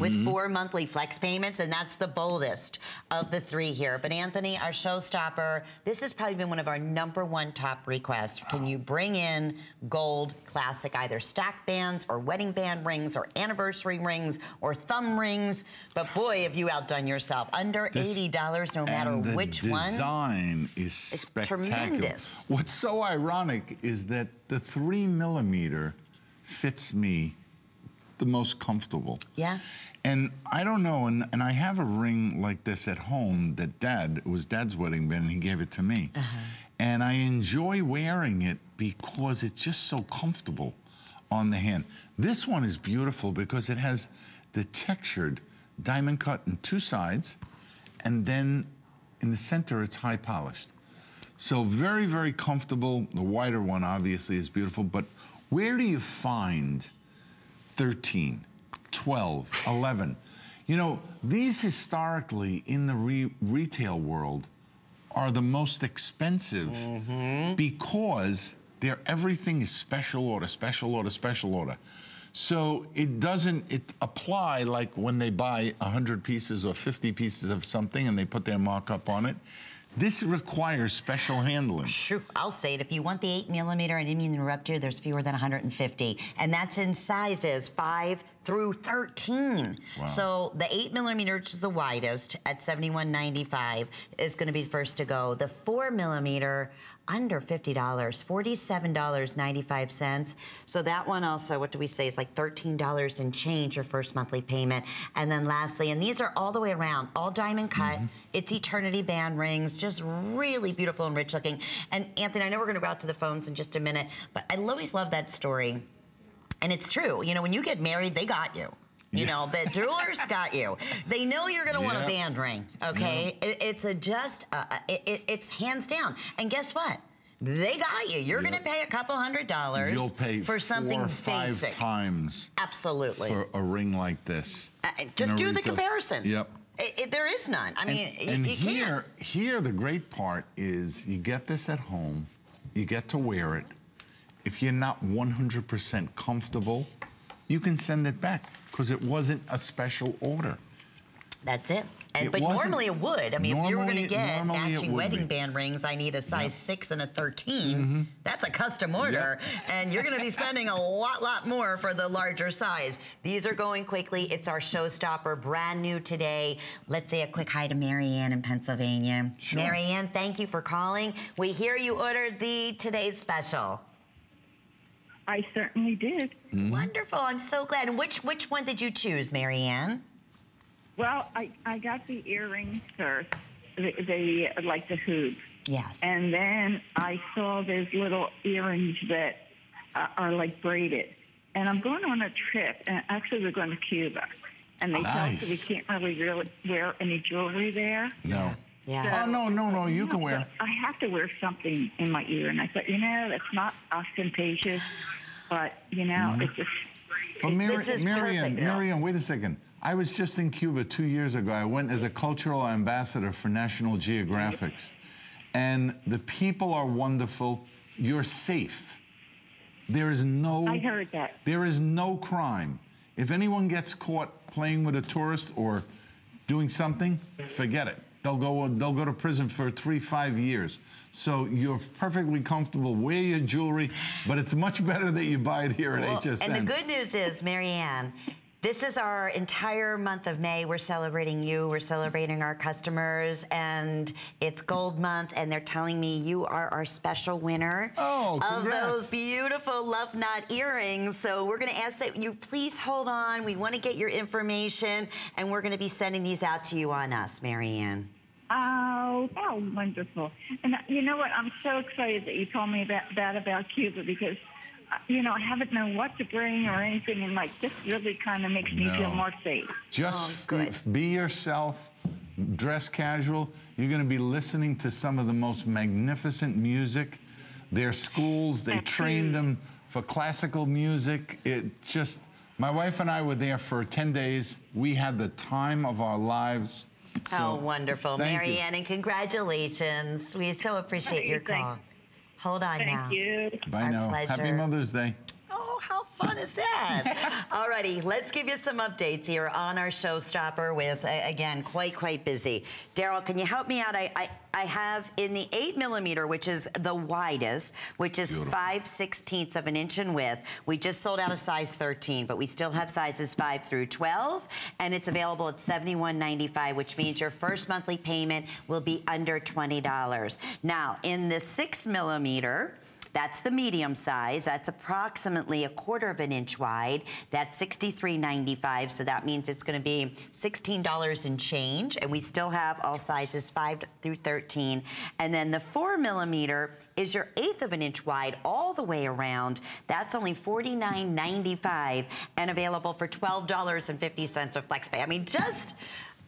[SPEAKER 1] With
[SPEAKER 2] Mm-hmm.
[SPEAKER 1] four monthly flex payments, and that's the boldest of the three here. But Anthony, our showstopper, this has probably been one of our number one top requests. Can you bring in gold classic, either stack bands or wedding band rings or anniversary rings or thumb rings? But boy, have you outdone yourself. Under
[SPEAKER 2] This-
[SPEAKER 1] $80 no matter
[SPEAKER 2] the
[SPEAKER 1] which one.
[SPEAKER 2] design is spectacular.
[SPEAKER 1] tremendous.
[SPEAKER 2] What's so ironic is that the three millimeter fits me the most comfortable.
[SPEAKER 1] Yeah.
[SPEAKER 2] And I don't know, and, and I have a ring like this at home that dad, it was dad's wedding band, and he gave it to me. Uh-huh. And I enjoy wearing it because it's just so comfortable on the hand. This one is beautiful because it has the textured diamond cut in two sides, and then in the center, it's high polished. So very, very comfortable. The wider one obviously is beautiful, but where do you find 13, 12, 11? You know, these historically in the re- retail world are the most expensive mm-hmm. because They're everything is special order, special order, special order. So it doesn't it apply like when they buy 100 pieces or 50 pieces of something and they put their markup on it. This requires special handling.
[SPEAKER 1] Sure, I'll say it. If you want the 8 millimeter, I didn't mean to interrupt you, there's fewer than 150. And that's in sizes 5 through 13.
[SPEAKER 2] Wow.
[SPEAKER 1] So the 8 millimeter, which is the widest, at 71.95, is going to be first to go. The 4 millimeter, under $50, $47.95. So that one also, what do we say, is like $13 and change your first monthly payment. And then lastly, and these are all the way around, all diamond cut. Mm-hmm. It's eternity band rings, just really beautiful and rich looking. And Anthony, I know we're going to go out to the phones in just a minute, but I always love that story. And it's true. You know, when you get married, they got you. You know, the jewelers got you. They know you're going to want a band ring, okay? It, it's a just, uh, it, it- it's hands down. And guess what? They got you. You're going to pay a couple hundred dollars
[SPEAKER 2] You'll pay
[SPEAKER 1] for something
[SPEAKER 2] four or five
[SPEAKER 1] basic.
[SPEAKER 2] times
[SPEAKER 1] Absolutely.
[SPEAKER 2] for a ring like this.
[SPEAKER 1] Uh, just
[SPEAKER 2] in
[SPEAKER 1] do the comparison.
[SPEAKER 2] Yep.
[SPEAKER 1] It, it- there is none. I mean,
[SPEAKER 2] and
[SPEAKER 1] you
[SPEAKER 2] here,
[SPEAKER 1] can't.
[SPEAKER 2] here the great part is you get this at home, you get to wear it. If you're not 100% comfortable, you can send it back because it wasn't a special order.
[SPEAKER 1] That's it. And,
[SPEAKER 2] It
[SPEAKER 1] but normally it would. I mean, if you were going to get matching wedding
[SPEAKER 2] be.
[SPEAKER 1] band rings, I need a size
[SPEAKER 2] Yep.
[SPEAKER 1] six and a 13. Mm-hmm. That's a custom order, and you're going to be *laughs* spending a lot, lot more for the larger size. These are going quickly. It's our showstopper, brand new today. Let's say a quick hi to Marianne in Pennsylvania.
[SPEAKER 11] Sure.
[SPEAKER 1] Marianne, thank you for calling. We hear you ordered the today's special.
[SPEAKER 11] I certainly did.
[SPEAKER 1] Wonderful. I'm so glad. And which which one did you choose, Marianne?
[SPEAKER 11] Well, I, I got the earrings first, the, the like the hoops.
[SPEAKER 1] Yes.
[SPEAKER 11] And then I saw those little earrings that uh, are like braided. And I'm going on a trip, and actually we're going to Cuba. And they tell us that we can't really, really wear any jewelry there.
[SPEAKER 2] No.
[SPEAKER 1] Yeah.
[SPEAKER 2] Oh, no, no, no, you can wear.
[SPEAKER 11] I have to wear something in my ear. And I thought, you know, that's not ostentatious, but, you know,
[SPEAKER 2] Mhm.
[SPEAKER 11] it's just.
[SPEAKER 2] But Mary,
[SPEAKER 11] This is
[SPEAKER 2] Marianne,
[SPEAKER 11] perfect.
[SPEAKER 2] Marianne, wait a second. I was just in Cuba two years ago. I went as a cultural ambassador for National Geographics. And the people are wonderful. You're safe. There is no.
[SPEAKER 11] I heard that.
[SPEAKER 2] There is no crime. If anyone gets caught playing with a tourist or doing something, forget it. They'll go. They'll go to prison for three, five years. So you're perfectly comfortable. Wear your jewelry, but it's much better that you buy it here at
[SPEAKER 1] Well,
[SPEAKER 2] HSN.
[SPEAKER 1] And the good news is, Marianne, this is our entire month of May. We're celebrating you. We're celebrating our customers, and it's Gold Month. And they're telling me you are our special winner
[SPEAKER 2] Oh,
[SPEAKER 1] of those beautiful love knot earrings. So we're going to ask that you please hold on. We want to get your information, and we're going to be sending these out to you on us, Marianne.
[SPEAKER 11] Oh, oh, wonderful. And you know what? I'm so excited that you told me about that about Cuba because, you know, I haven't known what to bring or anything. And, like, this really kind of makes me
[SPEAKER 2] No.
[SPEAKER 11] feel more safe.
[SPEAKER 2] Just oh, f- be yourself, dress casual. You're going to be listening to some of the most magnificent music. Their schools, they train them for classical music. It just, my wife and I were there for 10 days. We had the time of our lives.
[SPEAKER 1] How
[SPEAKER 2] So,
[SPEAKER 1] wonderful,
[SPEAKER 2] thank you.
[SPEAKER 1] Marianne, and congratulations. We so appreciate your
[SPEAKER 11] Thank-
[SPEAKER 1] call. Hold on
[SPEAKER 11] Thank
[SPEAKER 1] now.
[SPEAKER 11] you.
[SPEAKER 2] Bye
[SPEAKER 1] Our
[SPEAKER 2] now. Happy. Mother's Day.
[SPEAKER 1] How fun is that? *laughs* Alrighty, let's give you some updates here on our showstopper with, again, quite, quite busy. Daryl, can you help me out? I, I, I have in the 8 millimeter, which is the widest, which is 5 sixteenths of an inch in width. We just sold out a size 13, but we still have sizes 5 through 12, and it's available at $71.95, which means your first monthly payment will be under $20. Now, in the 6 millimeter, that's the medium size. That's approximately a quarter of an inch wide. That's $63.95. So that means it's going to be $16 and change. And we still have all sizes 5 through 13. And then the 4 millimeter is your eighth of an inch wide all the way around. That's only $49.95 and available for $12.50 of FlexPay. I mean, just.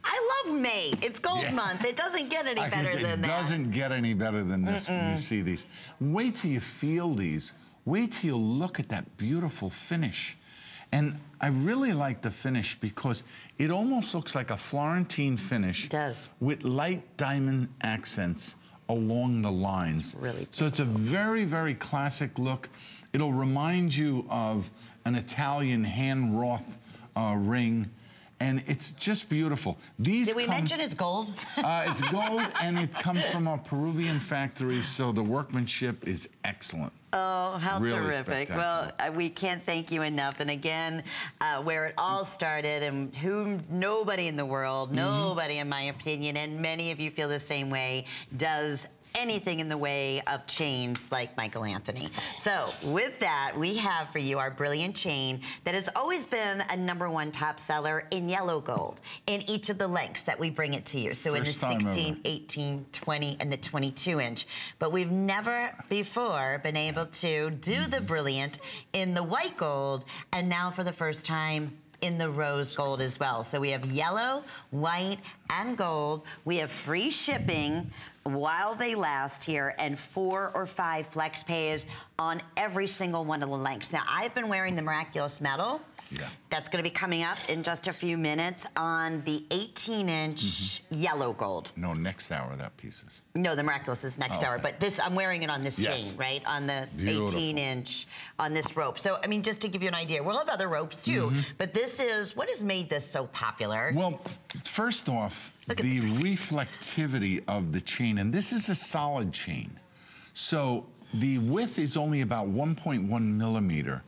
[SPEAKER 1] I love May. It's gold
[SPEAKER 2] Yeah.
[SPEAKER 1] month. It doesn't get any
[SPEAKER 2] I
[SPEAKER 1] better
[SPEAKER 2] think
[SPEAKER 1] than
[SPEAKER 2] it
[SPEAKER 1] that.
[SPEAKER 2] It doesn't get any better than this when you see these. Wait till you feel these. Wait till you look at that beautiful finish. And I really like the finish because it almost looks like a Florentine finish. It does. With light diamond accents along the lines.
[SPEAKER 1] Really
[SPEAKER 2] so it's a very, very classic look. It'll remind you of an Italian hand wrought uh, ring and it's just beautiful. These
[SPEAKER 1] Did we
[SPEAKER 2] come,
[SPEAKER 1] mention it's gold? *laughs*
[SPEAKER 2] uh, it's gold, and it comes from a Peruvian factory, so the workmanship is excellent.
[SPEAKER 1] Oh, how
[SPEAKER 2] Really
[SPEAKER 1] terrific. Well, uh, we can't thank you enough. And again, uh, where it all started, and whom nobody in the world,
[SPEAKER 2] Mm-hmm.
[SPEAKER 1] nobody, in my opinion, and many of you feel the same way, does anything in the way of chains like Michael Anthony. So, with that, we have for you our brilliant chain that has always been a number one top seller in yellow gold in each of the lengths that we bring it to you. So, in the
[SPEAKER 2] time ever.
[SPEAKER 1] 16, 18, 20, and the 22 inch. But we've never before been able to do the brilliant in the white gold, and now for the first time, in the rose gold as well. So we have yellow, white, and gold. We have free shipping while they last here and four or five flex pays on every single one of the lengths. Now, I've been wearing the Miraculous Medal.
[SPEAKER 2] Yeah.
[SPEAKER 1] That's going to be coming up in just a few minutes on the 18 inch yellow gold.
[SPEAKER 2] No, next hour that piece is.
[SPEAKER 1] No, the miraculous is next
[SPEAKER 2] Oh,
[SPEAKER 1] hour,
[SPEAKER 2] okay.
[SPEAKER 1] but this I'm wearing it on this
[SPEAKER 2] Yes.
[SPEAKER 1] chain, right? On the 18 inch on this rope. So I mean, just to give you an idea, we'll have other ropes too,
[SPEAKER 2] Mm-hmm.
[SPEAKER 1] but this is what has made this so popular.
[SPEAKER 2] Well, first off,
[SPEAKER 1] Look
[SPEAKER 2] the reflectivity of the chain, and this is a solid chain. So the width is only about 1.1 millimeter,